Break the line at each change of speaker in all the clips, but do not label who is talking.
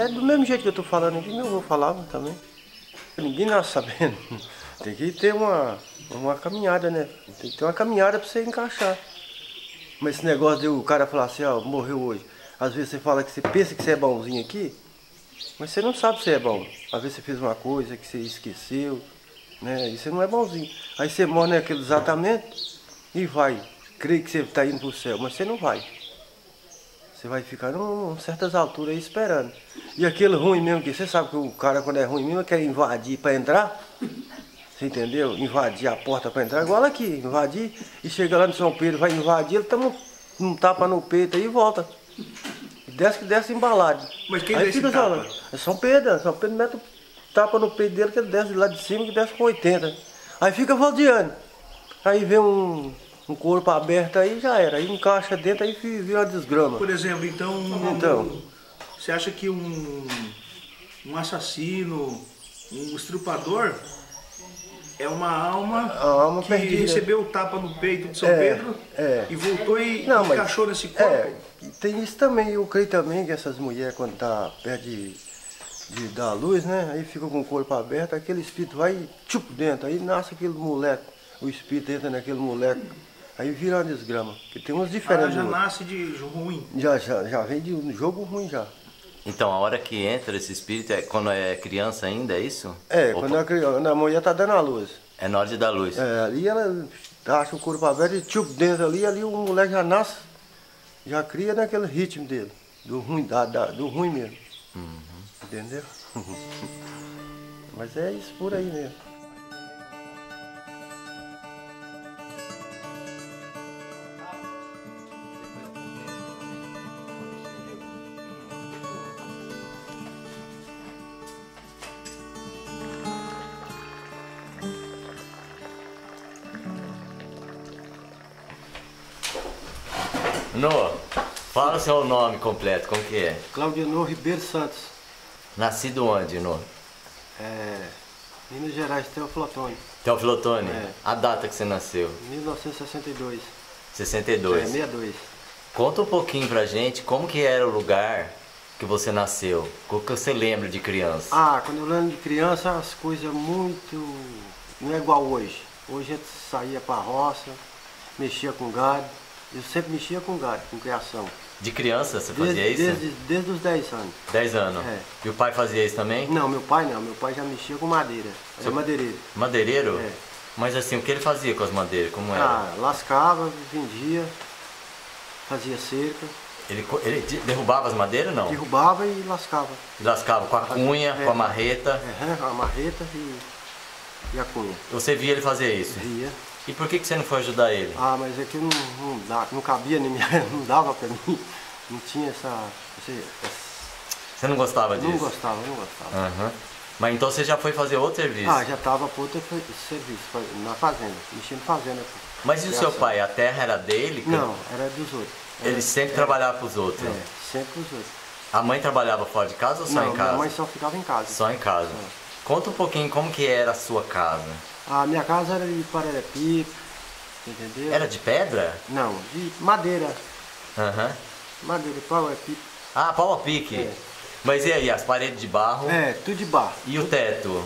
É do mesmo jeito que eu tô falando aqui, meu avô falava também. Ninguém nasce sabendo. Tem que ter uma, uma caminhada, né? Tem que ter uma caminhada pra você encaixar. Mas esse negócio de o cara falar assim, ó, morreu hoje. Às vezes você fala que você pensa que você é bonzinho aqui, mas você não sabe se é bom. Às vezes você fez uma coisa que você esqueceu, né? E você não é bonzinho. Aí você morre naquele exatamente e vai. Creio que você está indo para o céu, mas você não vai. Você vai ficar em certas alturas aí esperando. E aquele ruim mesmo, que você sabe que o cara quando é ruim mesmo quer invadir para entrar. Você entendeu? Invadir a porta para entrar, igual aqui, invadir, e chega lá no São Pedro, vai invadir, ele toma um tapa no peito aí e volta. Desce que desce embalado.
Mas quem
aí fica
tapa?
É São Pedro, São Pedro mete o tapa no peito dele, que ele desce de lá de cima, que desce com 80. Aí fica valdeando. Aí vem um, um corpo aberto aí já era. Aí encaixa dentro, aí vi- vira uma desgrama.
Por exemplo, então,
Então.
você acha que um, um assassino, um estrupador é uma alma,
A alma
que
perdida.
recebeu o tapa no peito de São
É,
Pedro
é.
e voltou e
Não, mas-
encaixou nesse corpo?
É, tem isso também, eu creio também que essas mulheres quando tá perto de, de dar luz, né? Aí fica com o corpo aberto, aquele espírito vai tchup dentro, aí nasce aquele moleque, o espírito entra naquele moleque, aí vira uma desgrama. Porque tem uns
Ela
diferentes.
já
do outro.
nasce de ruim.
já, já, já vem de um jogo ruim já.
Então, a hora que entra esse espírito é quando é criança ainda, é isso?
É,
Ou
quando a, criança, a mulher tá dando a luz.
É na hora de dar luz.
É, ali ela acha o corpo aberto e tchup dentro ali, ali o moleque já nasce, já cria naquele ritmo dele, do ruim, da, da- do ruim mesmo. Entendeu? Mas é isso por aí mesmo.
O seu nome completo, como que é?
Claudionor Ribeiro Santos,
Nascido onde, Noah?
é, Minas Gerais, Teoflotone,
Teofilotone?
É.
A data que você nasceu?
1962.
62.
É, 62.
Conta um pouquinho pra gente como que era o lugar que você nasceu. O que você lembra de criança?
Ah, quando eu lembro de criança, as coisas muito. não é igual hoje. Hoje a gente saía pra roça, mexia com gado. Eu sempre mexia com gado, com criação.
De criança você fazia
Desde,
isso?
desde, desde os 10 anos.
10 anos.
É.
E o pai fazia isso também?
Não, meu pai não, meu pai já mexia com madeira. Era
Seu-
madeireiro.
Madeireiro?
É.
Mas assim, o que ele fazia com as madeiras? Como era?
Ah, lascava, vendia, fazia cerca,
Ele, ele de- derrubava as madeiras não?
derrubava e lascava.
E lascava com a cunha,
É.
com a marreta.
É, a marreta e, e a cunha.
Você via ele fazer isso?
Via.
E por que, que você não foi ajudar ele?
Ah, mas é que não, não, dá, não cabia, nem não dava pra mim. Não tinha essa. esse-
Você não gostava disso?
não gostava, não gostava.
Aham. Mas então você já foi fazer outro serviço?
Ah, já tava por outro serviço, na fazenda, mexendo fazenda.
Mas e o seu pai? A terra era dele?
Não, era dos outros. Era-
Ele sempre
é,
trabalhava pros outros?
É, sempre os outros.
A mãe trabalhava fora de casa ou só
não,
em casa?
minha mãe só ficava em casa.
Só em casa.
É.
Conta um pouquinho como que era a sua casa.
A minha casa era de paralelepípedo, entendeu?
Era de pedra?
Não, de madeira.
Aham.
Madeira, de paralelepípedo.
Ah, pau a pique.
É.
Mas e aí, as paredes de barro?
É, tudo de barro.
E o teto?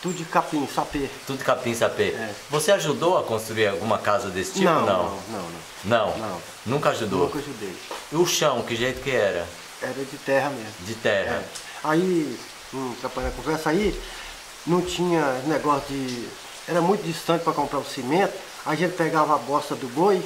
Tudo de capim, sapê.
Tudo capim sapê.
É.
Você ajudou a construir alguma casa desse tipo?
não,
não.
não, não,
Não?
Não.
Nunca ajudou?
Nunca ajudei.
E o chão, que jeito que era?
Era de terra mesmo.
De terra.
É. Aí, hum, atrapalhando a conversa aí, não tinha negócio de. Era muito distante para comprar o cimento. A gente pegava a bosta do boi,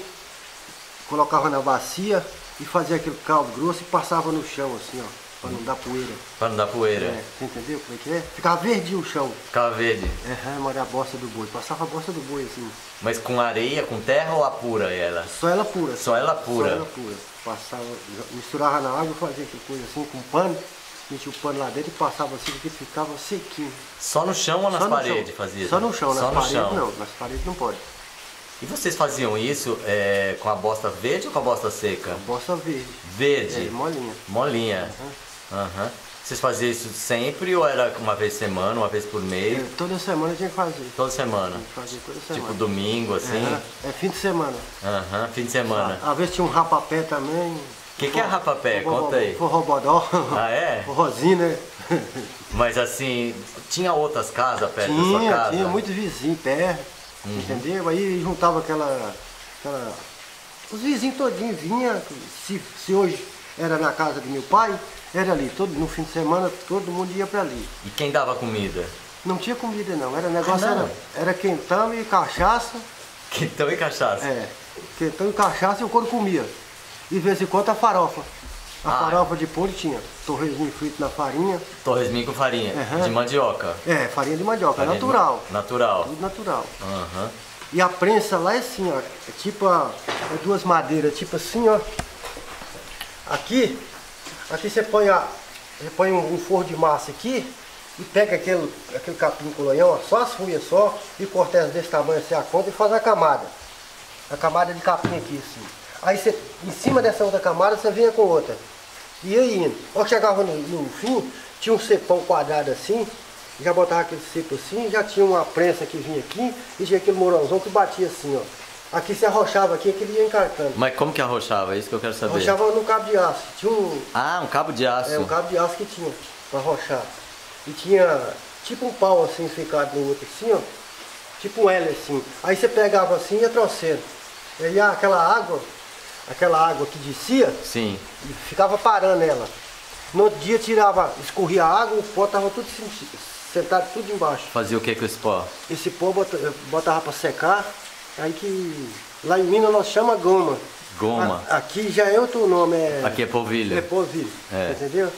colocava na bacia e fazia aquele caldo grosso e passava no chão assim, ó, para não dar poeira.
Pra não dar poeira.
É, você entendeu como é que é? Ficava verdinho o chão.
Ficava verde.
É, mas era a bosta do boi. Passava a bosta do boi assim.
Mas com areia, com terra ou a pura ela?
Só ela pura.
Só ela pura.
Só ela pura. Passava, misturava na água, fazia aquela coisa assim com pano, metia o pano lá dentro e passava assim que ficava sequinho.
Só no chão ou nas paredes fazia?
Só no chão,
Só
nas
no
paredes
chão.
não, nas paredes não pode.
E vocês faziam isso é, com a bosta verde ou com a bosta seca?
Bosta verde.
Verde.
É, molinha.
Molinha. Aham. Vocês faziam isso sempre ou era uma vez por semana, uma vez por mês?
É, toda semana tinha que fazer.
Toda semana?
Tinha que fazer toda semana.
Tipo domingo, assim?
É, é fim de semana.
Aham, fim de semana.
Às vezes tinha um rapapé também.
O que, que é rapapé? Conta aí.
Forró bodó.
Ah, é?
Forrozinho, né?
Mas assim, tinha outras casas perto da sua
Tinha,
casa?
tinha muitos vizinhos perto,
Uhum.
entendeu? Aí juntava aquela, aquela. Os vizinhos todinhos vinham, se, se hoje era na casa do meu pai, era ali, todo, no fim de semana todo mundo ia pra ali.
E quem dava comida?
Não tinha comida não, era negócio,
Ah, não?
era, era quentão e cachaça,
Quentão e cachaça?
é, quentão e cachaça e o couro comia. E de vez em quando a farofa. A
Ah.
farofa de polho tinha torresminho frito na farinha,
Torresminho com farinha,
Aham.
de mandioca.
é, farinha de mandioca,
Farinha de-
natural,
Natural.
tudo natural.
Aham.
E a prensa lá é assim, ó. É tipo a, é duas madeiras, tipo assim, ó. Aqui, aqui você põe, a, você põe um, um forro de massa aqui e pega aquele, aquele capim colonhão, ó, só as folhas só, e corta elas desse tamanho assim a conta e faz a camada. A camada de capim aqui, assim. Aí você, em cima dessa outra camada, você vinha com outra. E aí indo. Quando chegava no, no fim, tinha um cepão quadrado assim, já botava aquele cepo assim, já tinha uma prensa que vinha aqui, e tinha aquele morãozão que batia assim, ó. Aqui você arrochava aqui, aquele ia encartando.
Mas como que arrochava? É isso que eu quero saber.
Arrochava no cabo de aço. Tinha um,
Ah, um cabo de aço.
é, um cabo de aço que tinha pra arrochar. E tinha tipo um pau assim ficado no outro assim, ó. Tipo um L assim. Aí você pegava assim e ia trouxendo. E aí aquela água, aquela água que descia,
Sim.
e ficava parando ela. No outro dia tirava, escorria a água, o pó tava tudo sentado tudo embaixo.
Fazia o que com esse pó?
Esse pó bota- botava para secar, aí que lá em Minas nós chama goma.
Goma.
A- aqui já é outro nome, é,
Aqui é polvilho.
é polvilho,
É.
entendeu?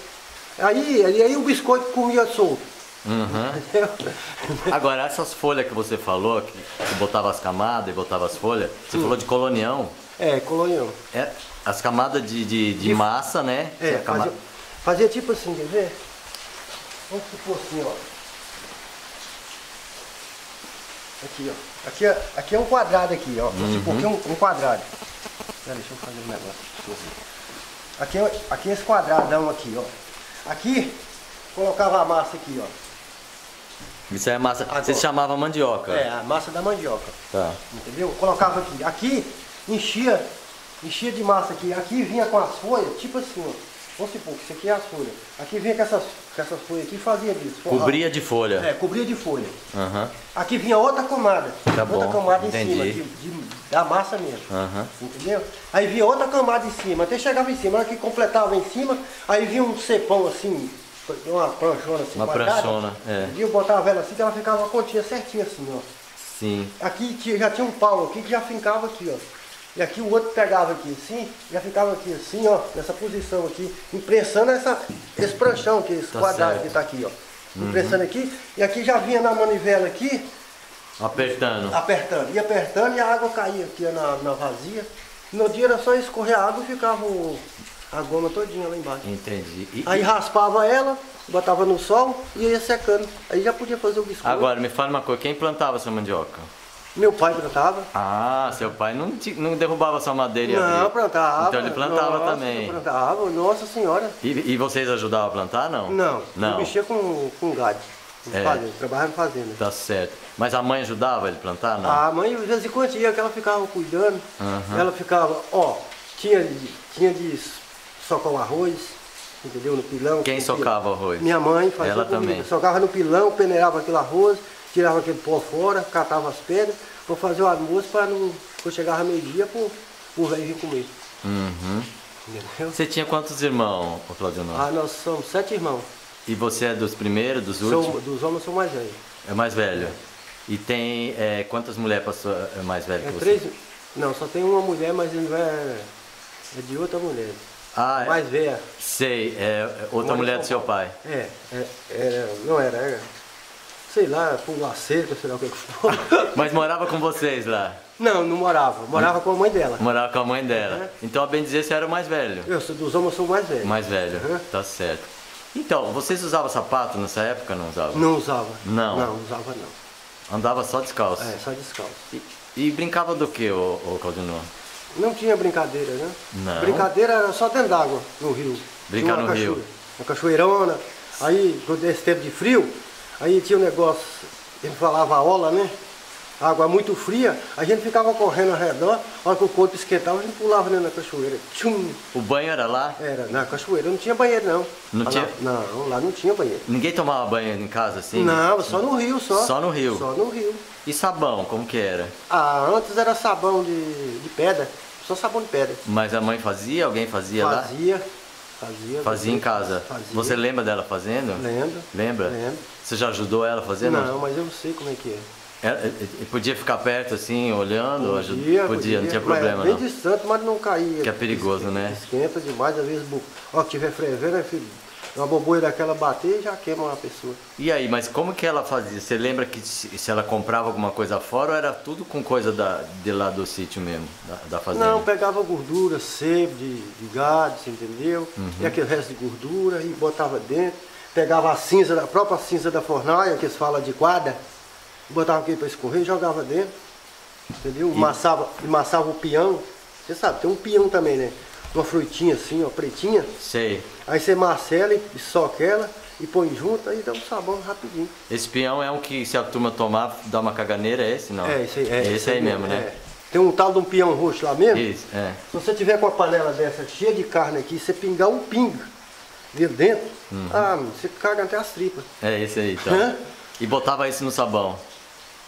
Aí, aí, aí o biscoito comia solto.
Uhum. Agora, essas folhas que você falou, que, que botava as camadas e botava as folhas, você falou de colonião.
É, colonião.
É, as camadas de, de, de massa, né?
É,
A cama-
fazia, fazia tipo assim, quer ver? Vamos supor assim, ó. Aqui, ó. Aqui, é- aqui é um quadrado aqui, ó. Vamos supor que é um, um quadrado. Pera, deixa eu fazer um negócio. Aqui, é- aqui é esse quadradão aqui, ó. Aqui, colocava a massa aqui, ó.
Isso é massa.
Agora.
Você chamava mandioca.
É, a massa da mandioca.
Tá.
Entendeu? Colocava aqui. Aqui, enchia, enchia de massa aqui. Aqui vinha com as folhas, tipo assim, ó. Vamos supor que isso aqui é as folhas. Aqui vinha com essas, com essas folhas aqui e fazia disso. forrava.
Cobria de folha.
É, cobria de folha.
Aham.
Aqui vinha outra camada.
Tá
outra
bom,
camada em
entendi.
cima, de, de- da massa mesmo.
Aham.
Entendeu? Aí vinha outra camada em cima, até chegava em cima. Na hora que completava em cima, aí vinha um cepão assim, uma pranchona assim,
Uma
quadrada.
pranchona, é.
Entendeu? Eu botava ela assim que ela ficava uma continha certinha assim, ó.
Sim.
Aqui já tinha um pau aqui que já fincava aqui, ó. E aqui o outro pegava aqui assim, já ficava aqui assim, ó, nessa posição aqui, impressando essa, esse pranchão aqui, esse
Tá
quadrado
certo.
que tá aqui, ó. Impressando aqui, e aqui já vinha na manivela aqui,
Apertando.
apertando, ia apertando e a água caía aqui na, na vazia. No dia era só escorrer a água e ficava o- a goma todinha lá embaixo.
Entendi. E-
Aí raspava ela, botava no sol e ia secando. Aí já podia fazer o biscoito.
Agora, me fala uma coisa, quem plantava essa mandioca?
Meu pai plantava.
Ah, seu pai não, te- não derrubava sua madeira e
Não,
abria.
plantava.
Então ele plantava
Nossa,
também.
Plantava, nossa senhora.
E, e vocês ajudavam a plantar, não?
Não,
Não.
eu mexia com, com gado.
É.
Fazenda, trabalhava em fazenda.
Tá certo. Mas a mãe ajudava ele a plantar, não?
A mãe, de vez em quando, ia que ela ficava cuidando.
Aham.
Ela ficava, ó, tinha de, tinha de socar o arroz, entendeu? No pilão.
Quem socava o
pilão.
arroz?
Minha mãe fazia
Ela
comigo.
também.
Socava no pilão, peneirava aquele arroz, tirava aquele pó fora, catava as pedras, para fazer o almoço para não. Quando chegava meio-dia, pro velho vir comer.
Uhum.
Entendeu?
Você tinha quantos irmãos, Claudio?
Ah, nós somos sete irmãos.
E você é dos primeiros, dos
Sou,
últimos?
dos homens sou mais velho.
É mais velho. E tem é, quantas mulheres é mais velho
É
que você?
três. Não, só tem uma mulher, mas ele é. É de outra mulher.
Ah, é,
Mais velha.
sei. É, é outra mulher do seu pai.
É, é, não era, era. Sei lá, pula cerca, sei lá o que foi.
Mas morava com vocês lá.
não, não morava. Morava com a mãe dela.
Morava com a mãe dela.
Uhum.
Então, a bem dizer, você era o mais velho.
Eu dos homens, eu sou o mais velho.
Mais velho,
Uhum.
tá certo. Então, vocês usavam sapato nessa época ou não usavam?
Não usava.
Não.
Não, usava não.
Andava só descalço.
É, só descalço.
E, e brincava do que, ô, ô Claudinho?
Não tinha brincadeira, né?
Não?
Brincadeira era só dentro d'água, no rio.
Brincar no rio.
cachoeira, Uma cachoeirona. Aí, quando esse tempo de frio, aí tinha um negócio, ele falava ola, né? água muito fria, a gente ficava correndo ao redor, a hora que o corpo esquentava, a gente pulava dentro da cachoeira. Tchum!
O banho era lá?
Era, na cachoeira não tinha banheiro não.
Não
Lá-
tinha?
Não, lá não tinha banheiro.
Ninguém tomava banho em casa assim?
Não, só no rio só.
Só no rio.
Só no rio.
E sabão, como que era?
Ah, antes era sabão de, de pedra, só sabão de pedra.
Mas a mãe fazia? Alguém fazia lá?
Fazia, fazia.
Fazia em casa.
Fazia.
Você lembra dela fazendo?
Lembro.
Lembra?
Lembro.
Você já ajudou ela fazendo?
Não, mas eu sei como é que é.
Ela- e- e podia ficar perto assim, olhando? aju- podia, não tinha problema
bem
não.
distante, mas não caía.
Que é perigoso, né?
Esquenta demais, às vezes, ó, que tiver fervendo, é filho, uma boboia daquela bater já queima uma pessoa.
E aí, mas como que ela fazia? Você lembra que se se ela comprava alguma coisa fora ou era tudo com coisa da, de lá do sítio mesmo, da, da fazenda?
Não, pegava gordura, sebo de, de gado, você entendeu?
Uhum.
E aquele resto de gordura e botava dentro. Pegava a cinza, da a própria cinza da fornalha, que eles falam de quadra, botava aqui para escorrer e jogava dentro. Entendeu? Amassava, amassava o peão. Você sabe, tem um peão também, né? Uma frutinha assim, ó, pretinha.
Sei.
Aí você marcela e soca ela e põe junto, aí dá um sabão rapidinho.
Esse peão é um que se a turma tomar, dá uma caganeira, é esse não?
É, esse aí, é,
esse aí mesmo, né?
é. Tem um tal de um peão roxo lá mesmo.
Isso, é.
Se você tiver com uma panela dessa cheia de carne aqui, você pingar um pingo de dentro,
Uhum.
ah, você caga até as tripas.
É esse aí, então.
Hã?
E botava isso no sabão.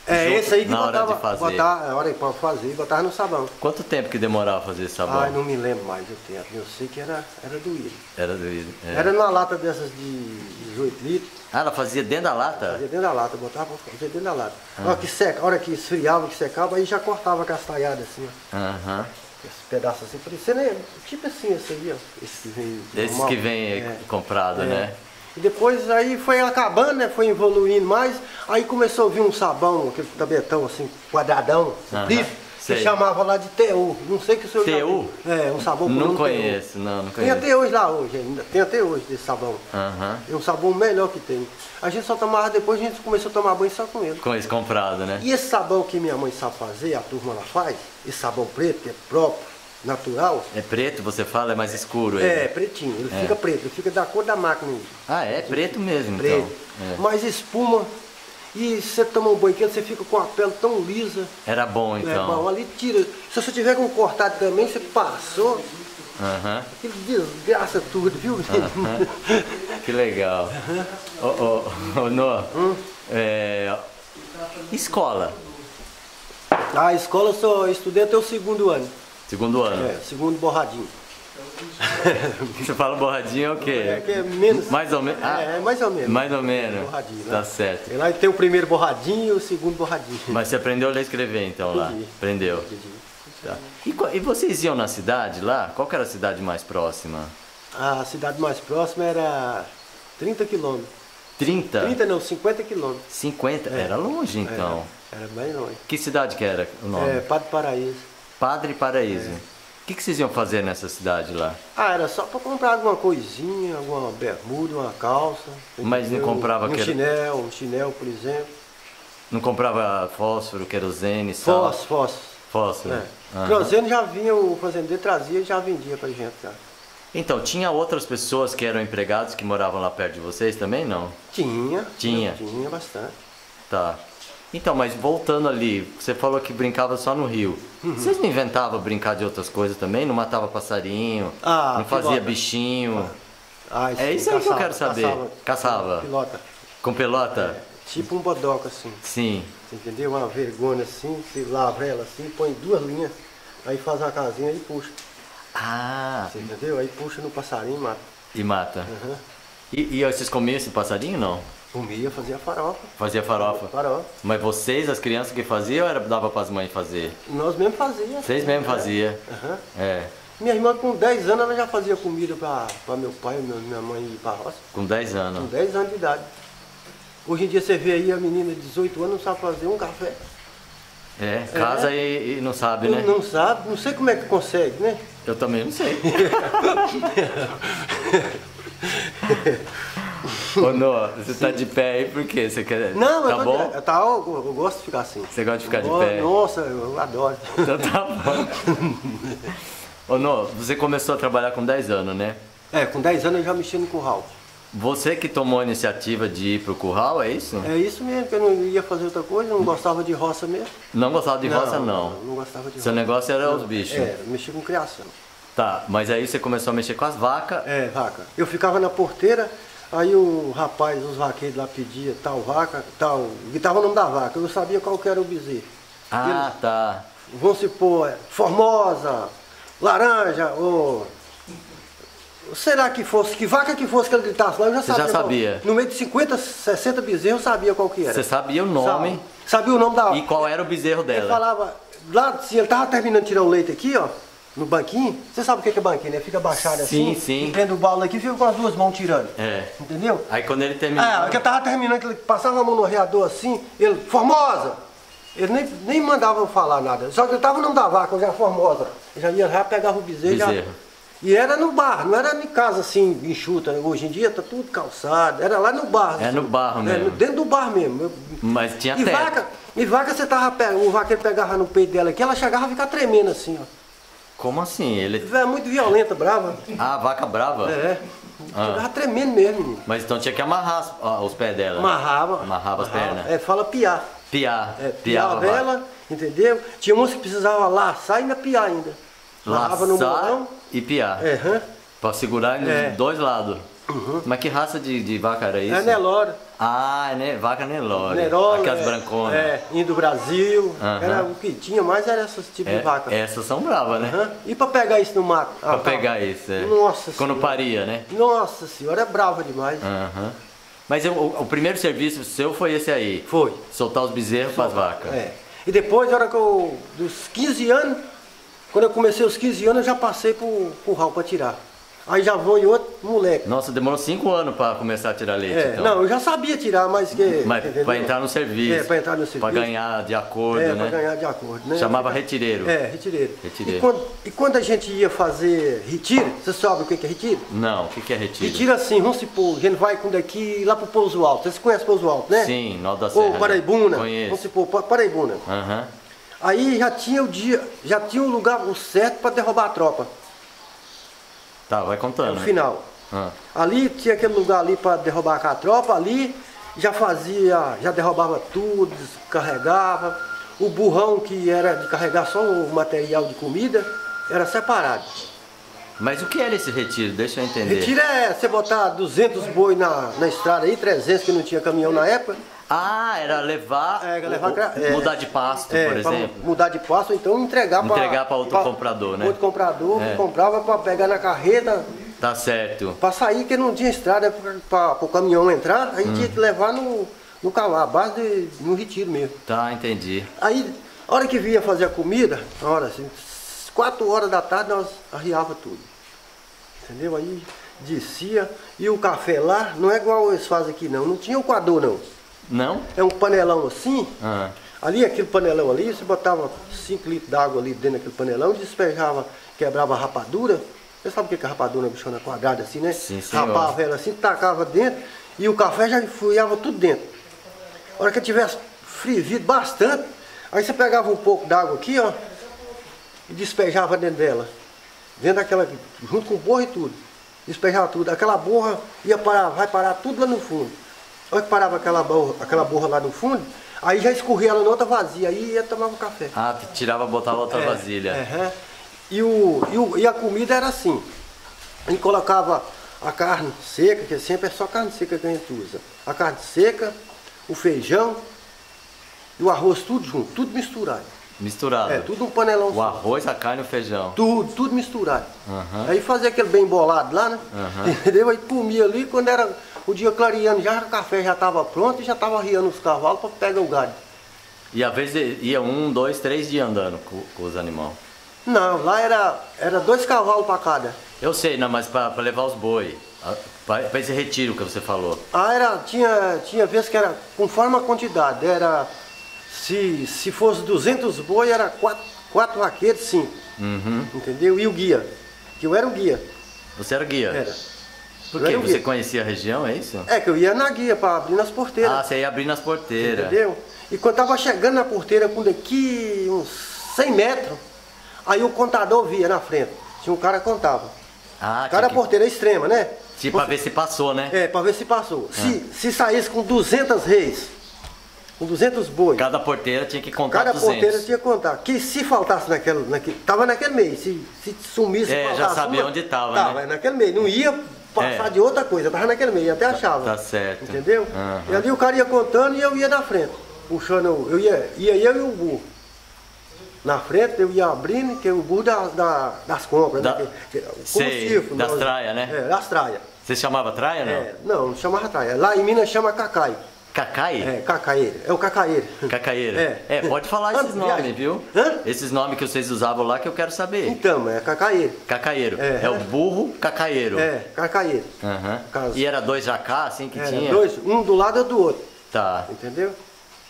É esse aí que
na hora
botava,
de fazer.
botar, a hora para fazer, botava no sabão.
Quanto tempo que demorava fazer esse sabão?
Ai, não me lembro mais o tempo. Eu sei que era, era doído.
Era doído. é.
Era numa lata dessas de 18 litros,
Ah, ela fazia dentro da lata?
fazia dentro da lata, botava pra fazer dentro da lata.
Ah.
A hora que seca, a hora que esfriava, que secava, aí já cortava castalhada assim, ó.
Aham.
Esse pedaço assim, parecendo, é, tipo assim, esse aí, ó. Esse que vem.
Esses
normal.
que vem
É.
comprado,
É.
né?
E depois aí foi acabando, né? Foi evoluindo mais. Aí começou a vir um sabão, aquele tabetão assim, quadradão, comprido,
sei.
que chamava lá de TU. Não sei que o senhor
TU?
É, um sabão
Não conheço, não, não
TU. Tem
conheço.
até hoje lá hoje ainda, tem até hoje esse sabão.
Aham.
É um sabão melhor que tem. A gente só tomava depois, a gente começou a tomar banho só com ele.
Com esse comprado, né?
E esse sabão que minha mãe sabe fazer, a turma lá faz, esse sabão preto, que é próprio, natural,
É preto, você fala, é mais escuro
é
ele.
pretinho, ele
É.
fica preto, ele fica da cor da máquina.
Ah, é preto mesmo,
preto.
então. É.
Mas espuma. E você toma um banho quente, você fica com a pele tão lisa.
Era bom,
É,
então.
bom, ali tira. Se você tiver com cortado também, você passou, aquilo desgraça tudo, viu?
Que legal. Ô, ô, ô, Noah,
Hum?
é, escola,
A escola eu só estudei até o segundo ano.
segundo ano.
É, segundo borradinho.
Você fala borradinho é o quê?
É que é menos.
Mais ou menos. Ah,
É, é mais ou menos.
mais ou menos.
Borradinho, né?
Tá certo.
E lá tem o primeiro borradinho e o segundo borradinho.
Mas você aprendeu a ler e escrever então lá?
Aprendi.
Aprendeu. Tá. E, e vocês iam na cidade lá? Qual que era a cidade mais próxima?
A cidade mais próxima era 30 quilômetros.
30?
30 não, 50 quilômetros.
50? Era longe então.
Era, era bem longe.
Que cidade que era o nome?
É, Padre Paraíso.
Padre Paraíso.
É.
O que, que vocês iam fazer nessa cidade lá?
Ah, era só pra comprar alguma coisinha, alguma bermuda, uma calça.
Mas não comprava
um
aquele-
chinelo, um chinelo, por exemplo.
Não comprava fósforo, querosene, sal?
Fósforo, fósforo.
Fósforo.
É.
Aham.
Querosene já vinha, o fazendeiro trazia e já vendia pra gente. Já.
Então, tinha outras pessoas que eram empregados que moravam lá perto de vocês também, não?
Tinha.
Tinha.
Tinha bastante.
Tá. Então, mas voltando ali, você falou que brincava só no rio.
Uhum.
Vocês não inventavam brincar de outras coisas também? Não matava passarinho?
Ah,
não fazia
pilota.
bichinho?
Ah,
É isso aí que eu quero saber. Caçava.
Pilota.
Com pelota?
Tipo um bodoca assim.
Sim.
Você entendeu? Uma vergonha assim, você lava ela assim, põe duas linhas, aí faz uma casinha e puxa.
Ah,
Você entendeu? Aí puxa no passarinho e mata.
e mata.
Aham.
E, e vocês comiam esse passarinho não?
Comia, fazia farofa.
Fazia farofa?
Farofa.
Mas vocês, as crianças que faziam, ou era dava para as mães fazer?
Nós mesmo fazia.
Vocês mesmo
É.
faziam?
Aham.
É.
Minha irmã com 10 anos ela já fazia comida para meu pai, minha mãe e para roça.
Com 10
Com
anos.
10 anos de idade. Hoje em dia você vê aí a menina de 18 anos não sabe fazer um café.
É, casa e, e não sabe, né?
Não sabe, não sei como é que consegue, né?
Eu também não sei. Ô, Noah, você tá de pé aí por quê? Você quer.
Não,
tá
eu,
bom?
de- tá, eu, eu gosto de ficar assim.
Você gosta de ficar de
Oh,
pé?
Nossa, eu adoro.
Então tá bom. Ô, Noah, você começou a trabalhar com 10 anos, né?
É, com 10 anos eu já mexia no curral.
Você que tomou a iniciativa de ir pro curral, é isso?
É isso mesmo, que eu não ia fazer outra coisa, não gostava de roça mesmo.
Não gostava de roça, não.
Não, gostava de
Seu
roça.
negócio era os bichos.
É, mexia com criação.
Tá, mas aí você começou a mexer com as vacas.
É, vaca. Eu ficava na porteira, aí o rapaz, os vaqueiros lá pediam tal vaca, tal. Gritava o nome da vaca, eu sabia qual que era o bezerro.
Ah, tá.
Vamos supor, é, Formosa, laranja, ou. Será que fosse, que vaca que fosse que ele gritasse lá, eu já
Você já
sabia. qual-
sabia?
No meio de 50, 60 bezerros, eu sabia qual que era.
Você sabia o nome
Sabe- Sabia o nome da
e qual era o bezerro
Ele
dela.
falava, lá, se ele tava terminando de tirar o leite aqui, ó, no banquinho, você sabe o que que é banquinho, né? Fica baixado
Sim,
assim,
sim.
e prende o balde aqui e fica com as duas mãos tirando.
É.
Entendeu?
Aí quando ele terminou.
É, que eu tava terminando, que ele passava a mão no reador assim, ele, Formosa! Ele nem, nem mandava eu falar nada. Só que ele tava no nome da vaca, eu já Formosa. Eu já ia já pegava o bezerro. já-
Bezerro.
E era no bar, não era em casa assim, enxuta. Hoje em dia tá tudo calçado. Era lá no bar.
É no barro mesmo.
no- dentro do bar mesmo. Eu-
Mas tinha
e
teto.
vaca, e vaca você tava o vaqueiro pegava no peito dela aqui, ela chegava a ficar tremendo assim, ó.
Como assim? Ele.
É muito violenta, brava.
Ah, vaca brava?
É.
Ah.
Chegava tremendo mesmo, menino.
Mas então tinha que amarrar ah, os pés dela.
Amarrava.
Amarrava as pernas.
É, fala piar.
Piar.
É,
Piava. vaca.
ela, entendeu? Tinha uns que precisavam laçar e ainda piar ainda. Amarrava no morrão.
e piar.
É, hã?
Pra segurar
É.
dois lados. Mas que raça de, de vaca era isso?
É Nelore.
Ah, é ne- vaca Nelore.
Nerol,
Aquelas
é,
branconas.
É, indo do Brasil. Era o que tinha, mais era esses tipos
É,
de vaca.
essas são bravas, né?
E pra pegar isso no mato?
Pra
Ah, tá.
pegar isso. É.
Nossa
Quando
Senhora.
paria, né?
Nossa senhora, é brava demais.
Aham. Mas o, o primeiro serviço seu foi esse aí?
Foi.
Soltar os bezerros pras vacas.
É. E depois, na hora que eu, dos 15 anos, quando eu comecei os 15 anos, eu já passei pro curral pra tirar. Aí já vou em outro moleque.
Nossa, demorou cinco anos pra começar a tirar leite,
É,
então.
não, eu já sabia tirar, mas que.
Mas pra entrar no serviço.
É, pra entrar no serviço.
Pra ganhar de acordo,
É,
né?
pra ganhar de acordo, né?
Chamava retireiro.
É, retireiro.
Retireiro.
E quando, e quando a gente ia fazer retiro, você sabe o que é retiro?
Não, o que, é retiro?
Retiro assim, vamos supor, a gente vai com daqui lá pro Pouso Alto. Vocês conhecem Pouso Alto, né?
Sim, Nó da Serra.
Ou? Paraibuna. Vamos
Conheço.
supor, Pa- Paraibuna.
Aham.
Aí já tinha o dia, já tinha o lugar o certo para derrubar a tropa,
Tá, vai contando.
no final.
Ah.
Ali tinha aquele lugar ali para derrubar a tropa, ali já fazia, já derrubava tudo, descarregava. O burrão que era de carregar só o material de comida era separado.
Mas o que era esse retiro? Deixa eu entender.
Retiro é você botar 200 boi na, na estrada aí, 300 que não tinha caminhão na época.
Ah, era levar.
É, levar
o-
é.
mudar de pasto,
É,
por
pra
exemplo.
mudar de passo, ou então entregar para
Entregar pra outro comprador, né?
Outro comprador
É.
que comprava para pegar na carreta,
Tá certo.
para sair, que não tinha estrada para o caminhão entrar, aí
Hum.
tinha que levar no, no cavalo, a base de, no retiro mesmo.
Tá, entendi.
Aí, a hora que vinha fazer a comida, na hora assim, 4 horas da tarde nós arriava tudo. Entendeu? Aí descia, e o café lá, não é igual eles fazem aqui não, não tinha o coador não.
Não?
É um panelão assim,
Ah.
Ali, aquele panelão ali, você botava 5 litros d'água ali dentro daquele panelão, despejava, quebrava a rapadura. Você sabe o que é rapadura, bichona quadrada assim, né?
Sim, senhor.
Rapava ela assim, tacava dentro e o café já enfiava tudo dentro. A hora que tivesse fervido bastante, aí você pegava um pouco d'água aqui, ó, e despejava dentro dela. Dentro daquela, junto com o borra e tudo. Despejava tudo. Aquela borra ia parar, vai parar tudo lá no fundo. A hora que parava aquela borra, aquela borra lá no fundo, aí já escorria ela na outra vazia, aí ia tomar um café.
Ah, tirava, botava outra
É,
vasilha.
aham. E, o, e, o- e a comida era assim. A gente colocava a carne seca, que sempre é só carne seca que a gente usa. A carne seca, o feijão e o arroz tudo junto, tudo misturado.
Misturado.
É, tudo um panelão
O
só.
arroz, a carne e o feijão.
Tudo, tudo misturado.
Aham.
Aí fazia aquele bem bolado lá, né?
Aham.
Entendeu? Aí comia ali, quando era o dia clareando, já o café já estava pronto e já estava riando os cavalos para pegar o gado.
E às vezes ia um, dois, três dias andando com, com os animais.
Não, lá era, era dois cavalos para cada.
Eu sei, não, mas pra levar os boi. a- Pra, pra esse retiro que você falou.
Ah, era, tinha, tinha vezes que era conforme a quantidade, era, se, se fosse 200 boi, era quatro, quatro vaqueiros, cinco,
Uhum.
entendeu? E o guia, que eu era o guia,
Você era guia?
era.
Por
Eu
quê?
era o
Você
guia.
conhecia a região, é isso?
É, que eu ia na guia para abrir nas porteiras.
Ah, você ia abrir nas porteiras.
Entendeu? E quando tava chegando na porteira, com daqui uns 100 metros, aí o contador via na frente. Tinha um cara que contava.
Ah,
Cada
tinha que...
porteira é extrema, né?
Tipo, pra ver se passou, né?
É, pra ver se passou. Se, se saísse com 200 reis, com 200 boi,
Cada porteira tinha que contar
cada
200.
porteira tinha que contar. Que se faltasse naquele, naquele tava naquele mês, se, se sumisse,
É, já sabia
uma,
onde tava,
Tava,
né?
naquele mês, não ia passar
É.
de outra coisa, tava naquele mês, até achava.
tá certo.
Entendeu?
Aham.
E ali o cara ia contando e eu ia na frente, puxando, eu ia, ia eu e o burro. Na frente eu ia abrindo, que é o burro da, da- das compras,
Da-
né? Que,
Sei, das
nós-
traias, né?
É, das traias.
Você chamava traia, não?
É, não, não chamava traia. Lá em Minas chama cacai.
Cacai?
É, cacaeiro. É o cacaeiro.
Cacaeira?
É.
pode falar esses nomes, viu?
Hã?
Esses nomes que vocês usavam lá que eu quero saber.
Então, é cacaeiro.
Cacaeiro.
É.
É, o burro cacaeiro.
É, cacaeiro. Caso.
E era dois jacá, assim, que
Era
tinha?
dois, um do lado do outro.
Tá.
Entendeu?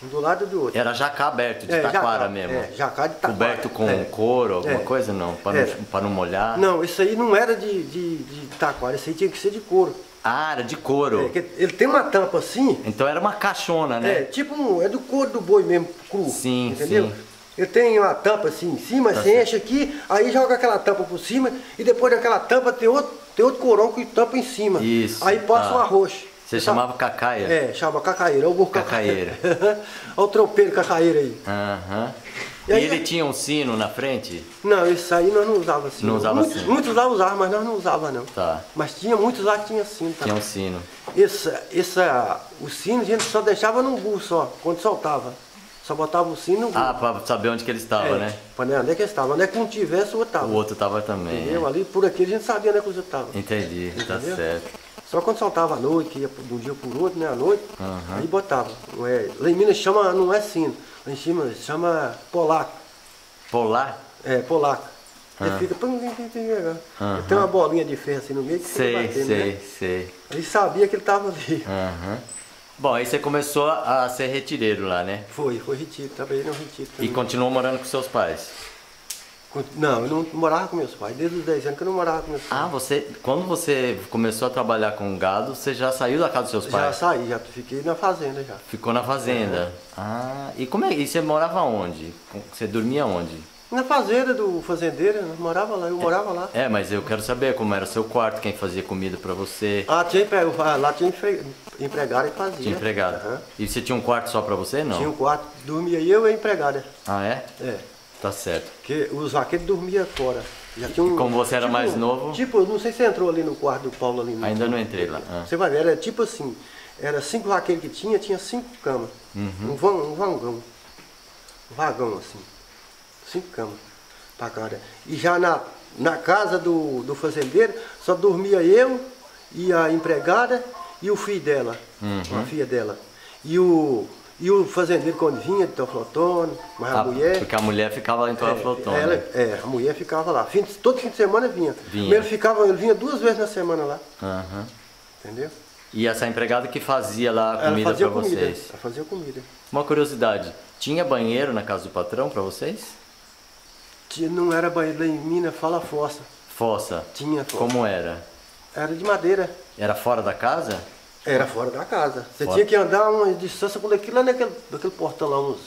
Um do lado do outro.
Era jacá aberto, de
É,
taquara
jacá,
mesmo.
é, jacá de taquara.
Coberto com
É.
couro, alguma
É.
coisa? Não, pra não,
É.
pra não molhar.
Não, isso aí não era de, de, de taquara, isso aí tinha que ser de couro.
Ah, era de couro.
É, ele tem uma tampa assim,
Então era uma caixona,
é,
né?
tipo um, é do couro do boi mesmo, cru.
Sim,
entendeu?
sim.
Ele tem uma tampa assim em cima,
Tá
você
certo.
enche aqui, aí joga aquela tampa por cima e depois daquela tampa tem outro, tem outro corão que tampa em cima.
Isso,
Aí passa
tá.
um arroz.
Você chamava cacaia?
É, chama cacaeira, é o burro
Cacaeira.
Olha o tropeiro cacaeira aí.
Aham.
E, aí-
ele tinha um sino na frente?
Não, isso aí nós não usava assim.
Não usava
muitos,
assim.
Muitos lá usavam, mas nós não usava não.
Tá.
Mas tinha muitos lá que tinha sim, tá?
Tinha um sino.
Essa, essa, o sino a gente só deixava num burro só, quando soltava. Só botava o sino no burro.
Ah, pra saber onde que ele estava,
é,
né?
Pra né, onde é que ele estava. Onde é que não tivesse, o outro tava.
O outro tava também.
Entendeu? Ali por aqui a gente sabia onde é que o outro tava.
Entendi, tá
Entendeu?
certo.
Só quando soltava à noite, que ia de um dia por outro, né? À noite,
Aham.
aí botava. É, lá em Minas chama, não é sino, lá em cima chama polaco.
Polar?
É, polaco. Ele
Ah.
fica. pum, pum,
Aham.
Tem uma bolinha de ferro assim no meio que fica
Sei,
batendo,
sei,
né?
sei.
Ele sabia que ele estava ali.
Aham. Bom, aí você começou a ser retireiro lá, né?
Foi, foi retiro, trabalhei no retiro
E
também.
continuou morando com seus pais.
Não, eu não morava com meus pais. Desde os 10 anos que eu não morava com meus pais.
Ah, você. Quando você começou a trabalhar com gado, você já saiu da casa dos seus
já
pais?
saí, já fiquei na fazenda já.
Ficou na fazenda. Ah, e como é? E você morava onde? Você dormia onde?
Na fazenda do fazendeiro, eu morava lá, eu morava lá.
É, mas eu quero saber como era o seu quarto, quem fazia comida pra você.
Ah, tinha empregado, lá tinha empre- empregada e fazia.
Tinha empregado.
Aham.
E você tinha um quarto só pra você, não?
Tinha um quarto, dormia eu e a empregada.
Ah, é?
É.
Tá certo.
Porque os vaqueiros dormiam fora. Já tinha um,
E como você era mais novo?
Tipo, não sei se você entrou ali no quarto do Paulo ali. no-
Ainda não entrei lá. Ah.
Você vai ver, era tipo assim, era cinco vaqueiros que tinha, tinha cinco camas.
Uhum.
Um, vão, um vagão. Um vagão assim. Cinco camas pra cada. E já na, na casa do, do fazendeiro só dormia eu e a empregada e o filho dela.
Uhum.
A filha dela. E o, e o fazendeiro quando vinha de Teoflotone, mas a
Ah,
mulher.
Porque a mulher ficava lá em tua flotona.
Ela, é, a mulher ficava lá. Fim de- todo fim de semana vinha.
Vinha.
Ele ficava, ele vinha duas vezes na semana lá,
Aham.
entendeu?
E essa empregada que fazia lá a comida
comida.
vocês.
Ela fazia comida.
Uma curiosidade, tinha banheiro na casa do patrão pra vocês?
Não era banheiro lá em Minas, fala fossa.
Fossa.
Tinha fossa.
Como era?
Era de madeira.
Era fora da casa?
Era fora da casa. Você
Fora.
tinha que andar uma distância por aqui lá naquele, naquele portão lá, uns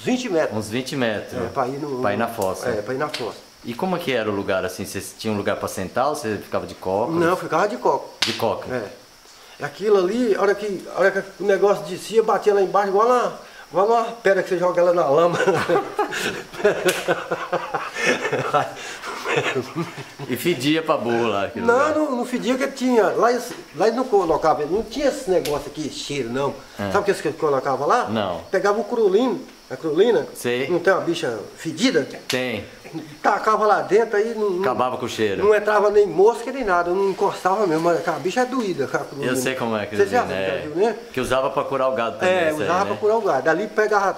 20 metros.
Uns 20 metros.
É, pra ir, no,
Pra ir na fossa.
É, pra ir na fossa.
E como é que era o lugar assim? Você tinha um lugar pra sentar ou você ficava de coca?
Não, eu ficava de coco.
De coca.
É. Aquilo ali, a hora que, a hora que o negócio descia, batia lá embaixo, igual uma, igual uma pedra que você joga ela na lama.
E fedia pra burro lá.
Não,
lugar.
não, não fedia que tinha. Lá, lá não colocavam, não tinha esse negócio aqui, cheiro, não. Sabe o que eles colocavam lá?
É. Não.
Pegava o crulino, a crulina,
Sei.
não tem uma bicha fedida,
Tem.
Tacava lá dentro, aí não,
Acabava com o cheiro.
não entrava nem mosca nem nada, não encostava mesmo, mas aquela bicha é doída. crulina.
Eu sei como é que
Você
eles
já,
né?
viu, né?
Que usava pra curar o gado também.
É,
isso aí,
usava
né?
pra curar o gado. Dali pegava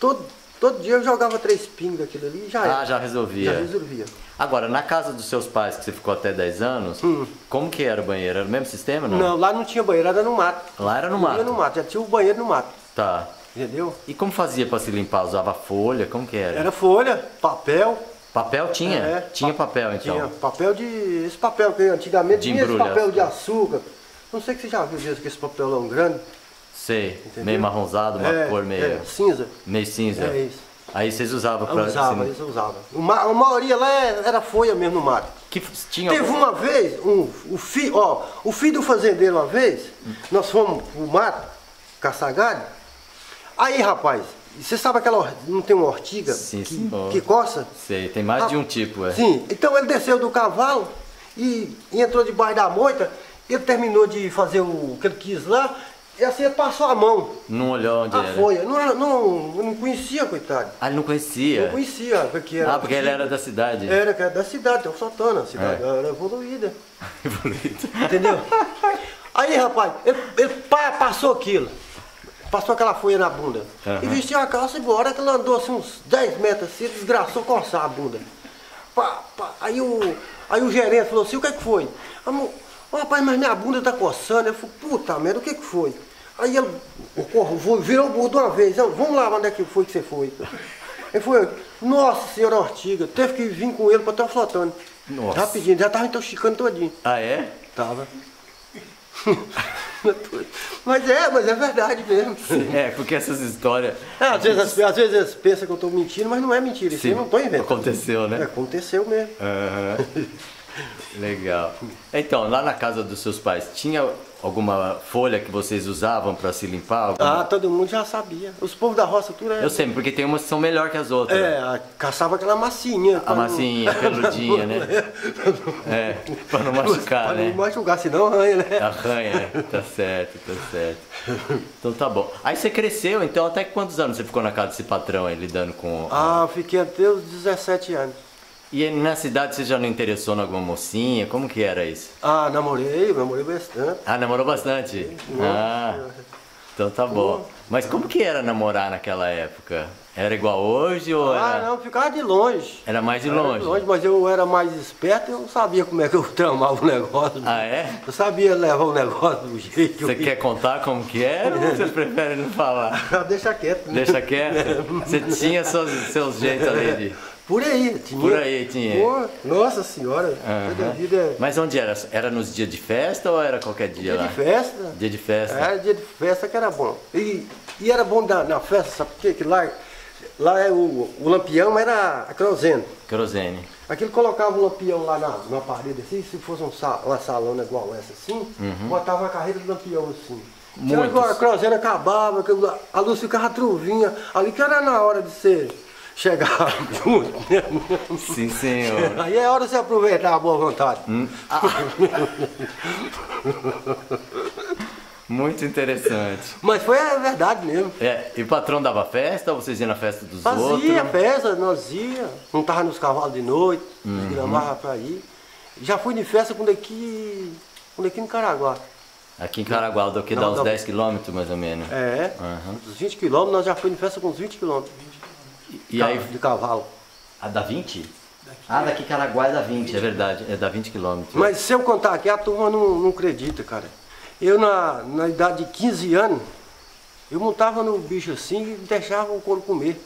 todo, todo dia eu jogava três pingos daquilo ali e já era.
Ah, já resolvia.
Já resolvia.
Agora, na casa dos seus pais, que você ficou até 10 anos, como que era o banheiro? Era o mesmo sistema, não?
Hum. Não, lá não tinha banheiro, era no mato.
Lá era no mato.
no mato, já tinha o banheiro no mato,
Tá.
Entendeu?
E como fazia pra se limpar? Usava folha? Como que era?
Era folha, papel.
Papel tinha?
É,
tinha
pa-
papel, então.
Tinha papel de. Esse papel que antigamente
De
tinha esse papel de
açúcar.
Não sei que você já viu disso, que esse papelão grande.
Sei.
Entendeu?
Meio marronzado, uma
é,
cor meio,
é, cinza.
meio cinza.
É isso.
Aí vocês usavam pra.
usava,
assim,
eles usavam. A maioria lá é- era folha mesmo no mato.
que tinha
Teve uma vez, um, o filho, ó, o filho do fazendeiro uma vez, nós fomos pro mato, caçar galho. Aí, rapaz, você sabe aquela, não tem uma ortiga
Sim,
que,
senhor.
que coça?
Sei, tem mais de um tipo, é.
Sim, então ele desceu do cavalo e, e entrou debaixo da moita, ele terminou de fazer o que ele quis lá, e assim ele passou a mão,
Não olhou onde
a
era.
folha. Não, não, não conhecia, coitado.
Ah, ele não conhecia.
Não conhecia, porque era.
Ah, porque ele era da cidade.
Era, que era da cidade, tem Santana, a cidade
É.
era evoluída.
Bonito.
Entendeu? Aí, rapaz, ele, ele passou aquilo. Passou aquela folha na bunda.
Aham.
E vestiu a calça e embora, que ele andou assim uns 10 metros assim, desgraçou coçar a bunda. Pá, pá. Aí, o, aí o gerente falou assim, o que é que foi? Mo- "Ô, rapaz, mas minha bunda tá coçando. Ele falou, puta merda, o que é que foi? Aí ele o corro, vo- virou o burro de uma vez. "Não, Vamos lá, onde é que foi que você foi? Ele foi, nossa senhora Ortiga, teve que vir com ele para estar flotando.
Nossa.
Rapidinho, já tava intoxicando todinho.
Ah, é?
Tava. mas é, mas é verdade mesmo.
É, porque essas histórias.
É, às, vezes, às vezes eles pensam que eu estou mentindo, mas não é mentira. Isso
Sim,
eu não estou inventando.
aconteceu, né?
É, aconteceu mesmo.
Aham. Legal. Então, lá na casa dos seus pais, tinha alguma folha que vocês usavam para se limpar? Alguma-
Ah, todo mundo já sabia. Os povos da roça, tudo é.
Eu sei, porque tem umas que são melhor que as outras.
É, a- caçava aquela massinha.
A massinha, peludinha, né? É, pra não machucar,
Pra
né?
não machucar, senão arranha, né?
Arranha, né? Tá certo, tá certo. Então tá bom. Aí você cresceu, então até quantos anos você ficou na casa desse patrão aí, lidando com...
Ah, eu fiquei até os 17 anos.
E na cidade você já não interessou em alguma mocinha? Como que era isso?
Ah, namorei, namorei bastante.
Ah, namorou bastante? Ah, então tá bom. Mas como que era namorar naquela época? Era igual hoje ou
Ah,
era,
não, ficava de longe.
era mais de
Era
longe?
mas eu era mais esperto, eu sabia como é que eu tramava o negócio.
Ah, é?
Eu sabia levar o negócio do jeito que
Você
eu
quer contar como que era ou você prefere não falar?
Ah, Deixa quieto. né?
Deixa quieto? Você tinha seus, seus jeitos ali de...
Por aí, tinha.
Por aí tinha.
Pô, nossa senhora, toda
Aham.
vida é
Mas onde era? Era nos dias de festa ou era qualquer dia,
dia
lá?
de festa.
Dia de festa.
Era dia de festa que era bom. E, e era bom da, na festa, sabe por quê? Que lá, lá é o, o lampião era a querosene.
Querosene.
Aquele colocava um lampião lá na, na parede assim, se fosse um sa, uma salona igual essa assim, botava uma carreira de lampião assim.
Uhum. Muitos.
igual a querosene acabava, a luz ficava truvinha, ali que era na hora de você chegar junto. né?
Sim, senhor.
Aí é hora de você aproveitar a boa vontade.
Hum. Muito interessante.
Mas foi a verdade mesmo.
É, e o patrão dava festa ou vocês iam na festa dos
Fazia
outros?
festa, nós ia, montava nos cavalos de noite,
Uhum.
gramava pra ir. Já fui de festa com daqui, com daqui no Caraguá.
Aqui em Caraguá, do que dá uns
não.
10 quilômetros mais ou menos.
É,
Aham.
uns 20 quilômetros, nós já fui de festa com uns 20 quilômetros.
E aí,
De cavalo.
a dá 20? Ah, daqui Caraguá é da 20, é verdade, é da 20 quilômetros.
Mas se eu contar aqui, a turma não, não acredita, cara. Eu, na, na idade de 15 anos, eu montava no bicho assim e deixava o couro comer.